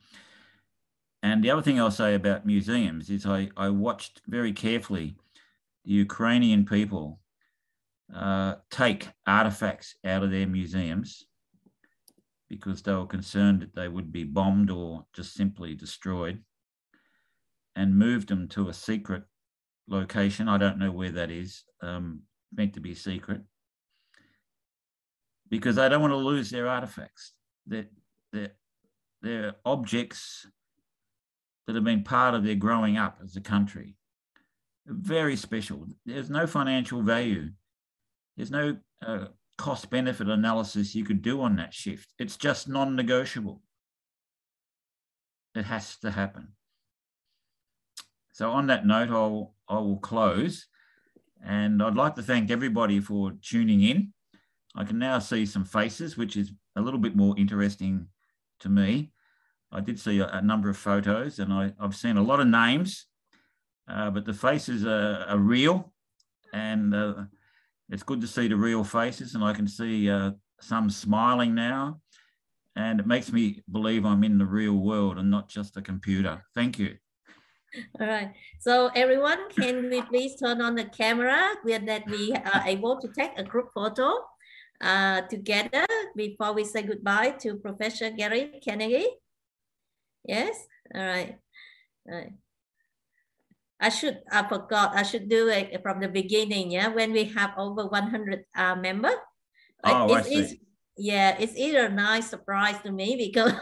And the other thing I'll say about museums is I, I watched very carefully the Ukrainian people uh, take artifacts out of their museums because they were concerned that they would be bombed or just simply destroyed and moved them to a secret location. I don't know where that is, um, meant to be secret because they don't want to lose their artifacts. They're, they're objects that have been part of their growing up as a country. Very special. There's no financial value. There's no uh, cost benefit analysis you could do on that shift. It's just non negotiable. It has to happen. So, on that note, I'll, I will close. And I'd like to thank everybody for tuning in. I can now see some faces, which is a little bit more interesting to me. I did see a, a number of photos and I, have seen a lot of names, uh, but the faces are, are real and uh, it's good to see the real faces and I can see uh, some smiling now and it makes me believe I'm in the real world and not just a computer. Thank you. All right. So everyone, can we please turn on the camera that we are able to take a group photo? uh, together before we say goodbye to Professor Garry Carnegie? Yes? All right. All right. I should, I forgot, I should do it from the beginning, yeah, when we have over 100 uh, members. Oh, it, I see. Yeah, it's either a nice surprise to me because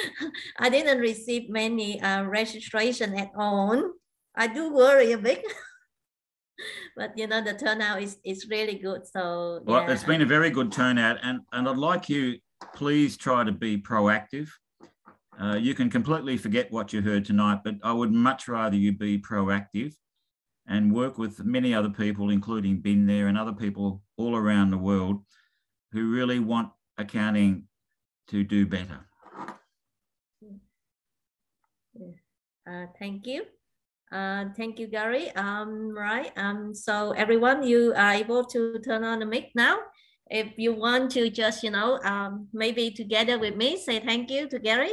I didn't receive many uh, registration at all. I do worry a bit. but you know the turnout is is really good. So well, yeah. it's been a very good turnout, and and I'd like you please try to be proactive. Uh, you can completely forget what you heard tonight, but I would much rather you be proactive and work with many other people, including Ben there and other people all around the world who really want accounting to do better. Uh, thank you. Uh, thank you, Garry. Um, right. Um, so everyone, you are able to turn on the mic now. If you want to just, you know, um, maybe together with me, say thank you to Garry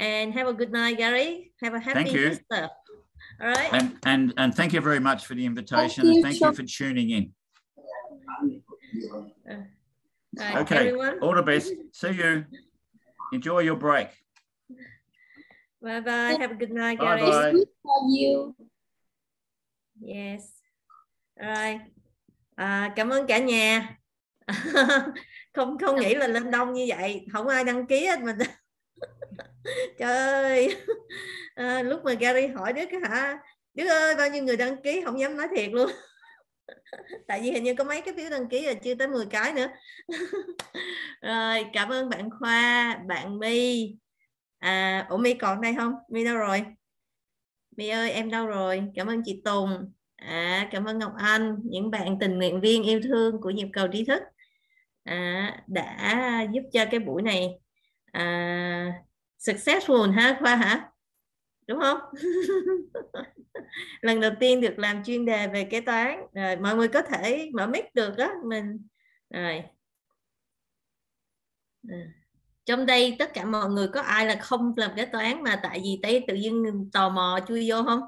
and have a good night, Gary. Have a happy thank you. Easter. All right. And, and, and thank you very much for the invitation thank and thank you for tuning in. Uh, right, okay. Everyone. All the best. See you. Enjoy your break. Bye bye. Have a good night, bye Gary. Bye. you. Yes. Rồi. À, cảm ơn cả nhà. không không nghĩ là lên đông như vậy, không ai đăng ký hết mình. Trời ơi. À, lúc mà Gary hỏi Đức hả? Đức ơi bao nhiêu người đăng ký không dám nói thiệt luôn. Tại vì hình như có mấy cái phiếu đăng ký là chưa tới 10 cái nữa. rồi, cảm ơn bạn Khoa, bạn My, à ủa my còn đây không my đâu rồi my ơi em đâu rồi cảm ơn chị tùng à cảm ơn ngọc anh những bạn tình nguyện viên yêu thương của nhịp cầu trí thức à, đã giúp cho cái buổi này à, successful ha khoa hả? Đúng không? Lần đầu tiên được làm chuyên đề về kế toán. Rồi mọi người có thể mở mic được á mình. Rồi. À. trong đây tất cả mọi người có ai là không làm kế toán mà tại vì tay tự nhiên tò mò chui vô không?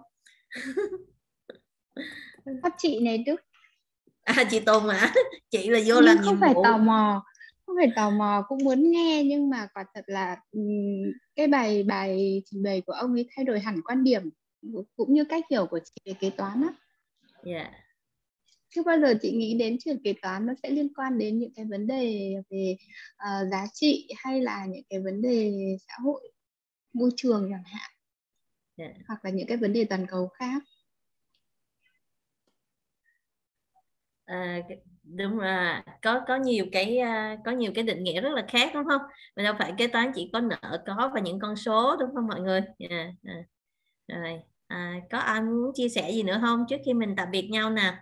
Các chị này Đức à chị Tùng hả? Chị là vô nhưng làm không phải vụ. tò mò không phải tò mò cũng muốn nghe nhưng mà quả thật là cái bài bài trình bày của ông ấy thay đổi hẳn quan điểm cũng như cách hiểu của chị về kế toán á. Dạ. Chưa bao giờ chị nghĩ đến trường kế toán nó sẽ liên quan đến những cái vấn đề về ờ, giá trị hay là những cái vấn đề xã hội môi trường chẳng hạn. Dạ. Hoặc là những cái vấn đề toàn cầu khác. À, cái- đúng rồi. Có có nhiều cái có nhiều cái định nghĩa rất là khác đúng không? Mà đâu phải kế toán chỉ có nợ có và những con số đúng không mọi người? Yeah. dạ. rồi à, có ai muốn chia sẻ gì nữa không? Trước khi mình tạm biệt nhau nè.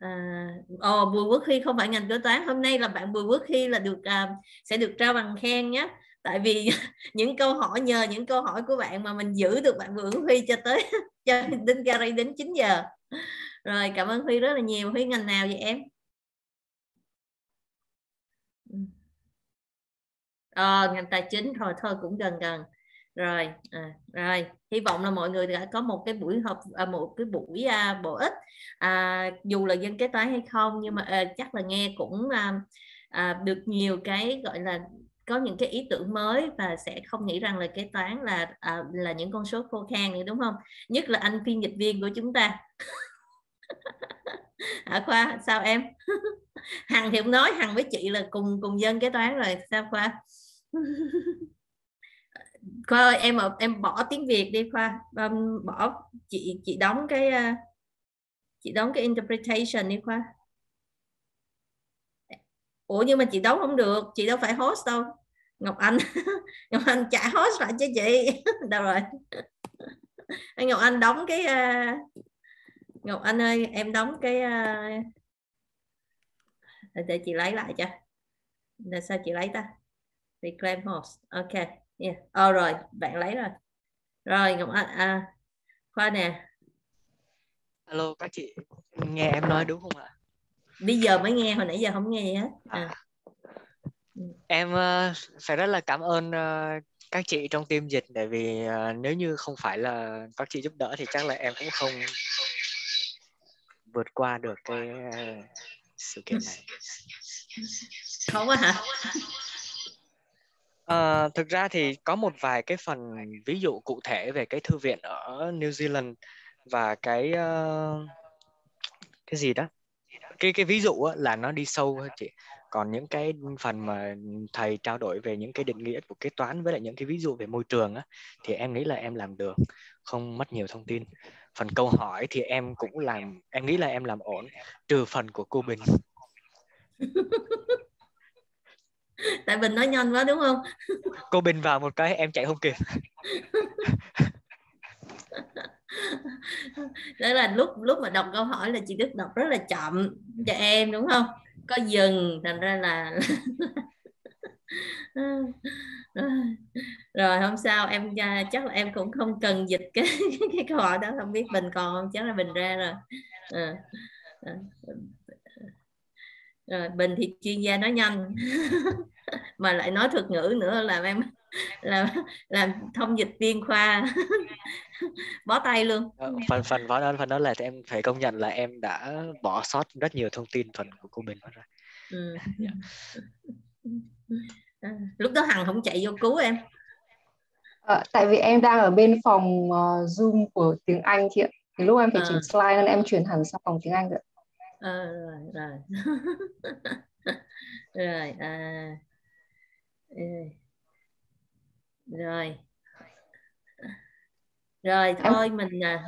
À, ồ Bùi Quốc khi không phải ngành kế toán. Hôm nay là bạn Bùi Quốc khi là được à, sẽ được trao bằng khen nhé tại vì những câu hỏi nhờ những câu hỏi của bạn mà mình giữ được bạn vượng Huy cho tới cho đến Gary đến 9 giờ. Rồi cảm ơn Huy rất là nhiều. Huy ngành nào vậy em? À, ngành tài chính. Rồi thôi cũng gần gần. Rồi à, rồi. Hy vọng là mọi người đã có một cái buổi học à, một cái buổi à, bổ ích. À, dù là dân kế toán hay không nhưng mà à, chắc là nghe cũng à, à, được nhiều cái gọi là có những cái ý tưởng mới và sẽ không nghĩ rằng là kế toán là à, là những con số khô khan nữa đúng không? Nhất là anh phiên dịch viên của chúng ta. À, khoa sao em? Hằng thì cũng nói hằng với chị là cùng cùng dân kế toán rồi sao khoa? Khoa ơi em em bỏ tiếng việt đi khoa. Bỏ chị chị đóng cái à, chị đóng cái interpretation đi khoa ủa nhưng mà chị đấu không được chị đâu phải host đâu. Ngọc anh ngọc anh trả host lại cho chị. Đâu rồi? Anh ngọc anh đóng cái uh, ngọc anh ơi em đóng cái uh, để chị lấy lại cho. Là sao chị lấy ta? Reclaim host ok yeah. oh, rồi bạn lấy rồi. Rồi ngọc anh à, khoa nè. Alo các chị nghe em nói đúng không ạ? Bây giờ mới nghe hồi nãy giờ không nghe gì hết. À. Em uh, phải rất là cảm ơn uh, các chị trong team dịch tại vì uh, nếu như không phải là các chị giúp đỡ thì chắc là em cũng không vượt qua được cái uh, sự kiện này. khó quá hả? Uh, thực ra thì có một vài cái phần ví dụ cụ thể về cái thư viện ở New Zealand và cái uh, cái gì đó cái cái ví dụ á, là nó đi sâu hơn chị. Còn những cái phần mà thầy trao đổi về những cái định nghĩa của kế toán với lại những cái ví dụ về môi trường á thì em nghĩ là em làm được không mất nhiều thông tin. Phần câu hỏi thì em cũng làm em nghĩ là em làm ổn trừ phần của cô Bình. Tại bình nói nhanh quá đúng không? Cô Bình vào một cái em chạy không kịp đó là lúc lúc mà đọc câu hỏi là chị Đức đọc rất là chậm cho em đúng không? Có dừng thành ra là rồi hôm sau em à, chắc là em cũng không cần dịch cái cái câu hỏi đó không biết bình còn không? Chắc là bình ra rồi. À, à, rồi bình thì chuyên gia nói nhanh. Mà lại nói thuật ngữ nữa làm em làm làm thông dịch viên khoa. Bó tay luôn. Phần phần đó phần đó là em phải công nhận là em đã bỏ sót rất nhiều thông tin phần của cô Bình rồi. Ừ. à, lúc đó hằng không chạy vô cứu em. À, tại vì em đang ở bên phòng uh, zoom của tiếng anh chị ạ. Thì lúc em phải à. chỉnh slide nên em chuyển hẳn sang phòng tiếng anh rồi à, rồi rồi. Rồi à, rồi. Rồi thôi mình à,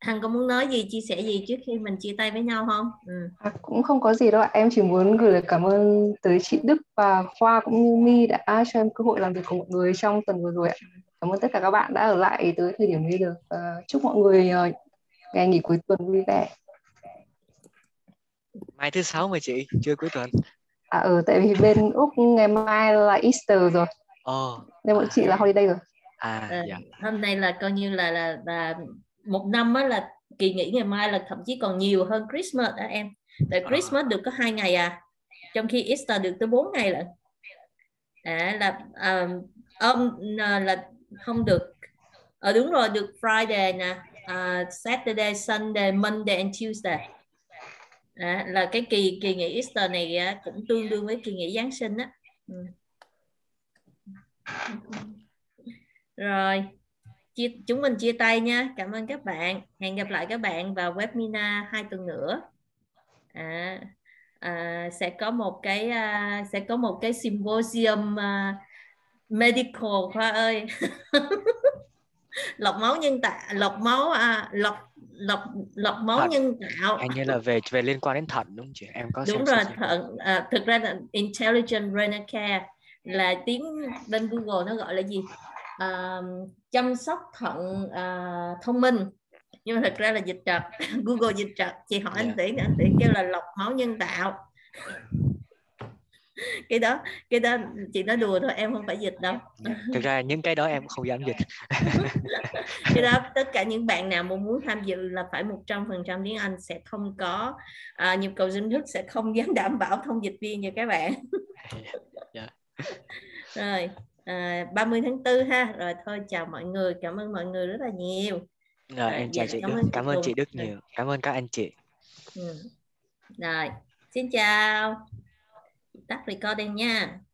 hằng có muốn nói gì chia sẻ gì trước khi mình chia tay với nhau không? Ừ. à, cũng không có gì đâu ạ. Em chỉ muốn gửi lời cảm ơn tới chị Đức và Khoa cũng như My đã cho em cơ hội làm việc cùng mọi người trong tuần vừa rồi ạ. Cảm ơn tất cả các bạn đã ở lại tới thời điểm bây giờ. Và chúc mọi người uh, ngày nghỉ cuối tuần vui vẻ mai thứ sáu mà chị chưa cuối tuần. À ừ, tại vì bên Úc ngày mai là Easter rồi. ồ Nên bọn chị là holiday rồi. à Ờ, dạ. hôm nay là coi như là là là một năm á là kỳ nghỉ ngày mai là thậm chí còn nhiều hơn Christmas đó em. Tại Ờ. Christmas được có hai ngày à. Trong khi Easter được tới 4 ngày lận. À, là um, ông là, là không được ờ đúng rồi được Friday nè à, Saturday Sunday Monday and Tuesday à, là cái kỳ kỳ nghỉ Easter này cũng tương đương với kỳ nghỉ Giáng sinh á. Ừ. rồi chia, chúng mình chia tay nha. Cảm ơn các bạn. Hẹn gặp lại các bạn vào webinar hai tuần nữa. À, à, sẽ có một cái à, sẽ có một cái symposium à, medical khoa ơi. Lọc máu nhân tạo lọc máu à, lọc lọc lọc máu Thận. nhân tạo. Hình như là về về liên quan đến thận đúng không chị? Em có đúng rồi xem- thận à, thực ra là intelligent renal care là tiếng bên Google nó gọi là gì? À, chăm sóc thận à, thông minh. Nhưng mà thật ra là dịch trật Google dịch trật. Chị hỏi anh Dạ. Tiễn anh Tiễn kêu là lọc máu nhân tạo cái đó cái đó chị nói đùa thôi em không phải dịch đâu. Dạ. thực ra những cái đó em không dám dịch. Cái đó tất cả những bạn nào mà muốn tham dự là phải 100% tiếng Anh sẽ không có à, nhịp cầu chính thức sẽ không dám đảm bảo thông dịch viên cho các bạn. Dạ. rồi à, 30 tháng 4 ha. Rồi thôi chào mọi người. Cảm ơn mọi người rất là nhiều. Rồi À, em dạ, chào chị cảm Đức. ơn chị cảm ơn chị Đức nhiều. Cảm ơn các anh chị. Ừ. rồi xin chào tắt recording nha.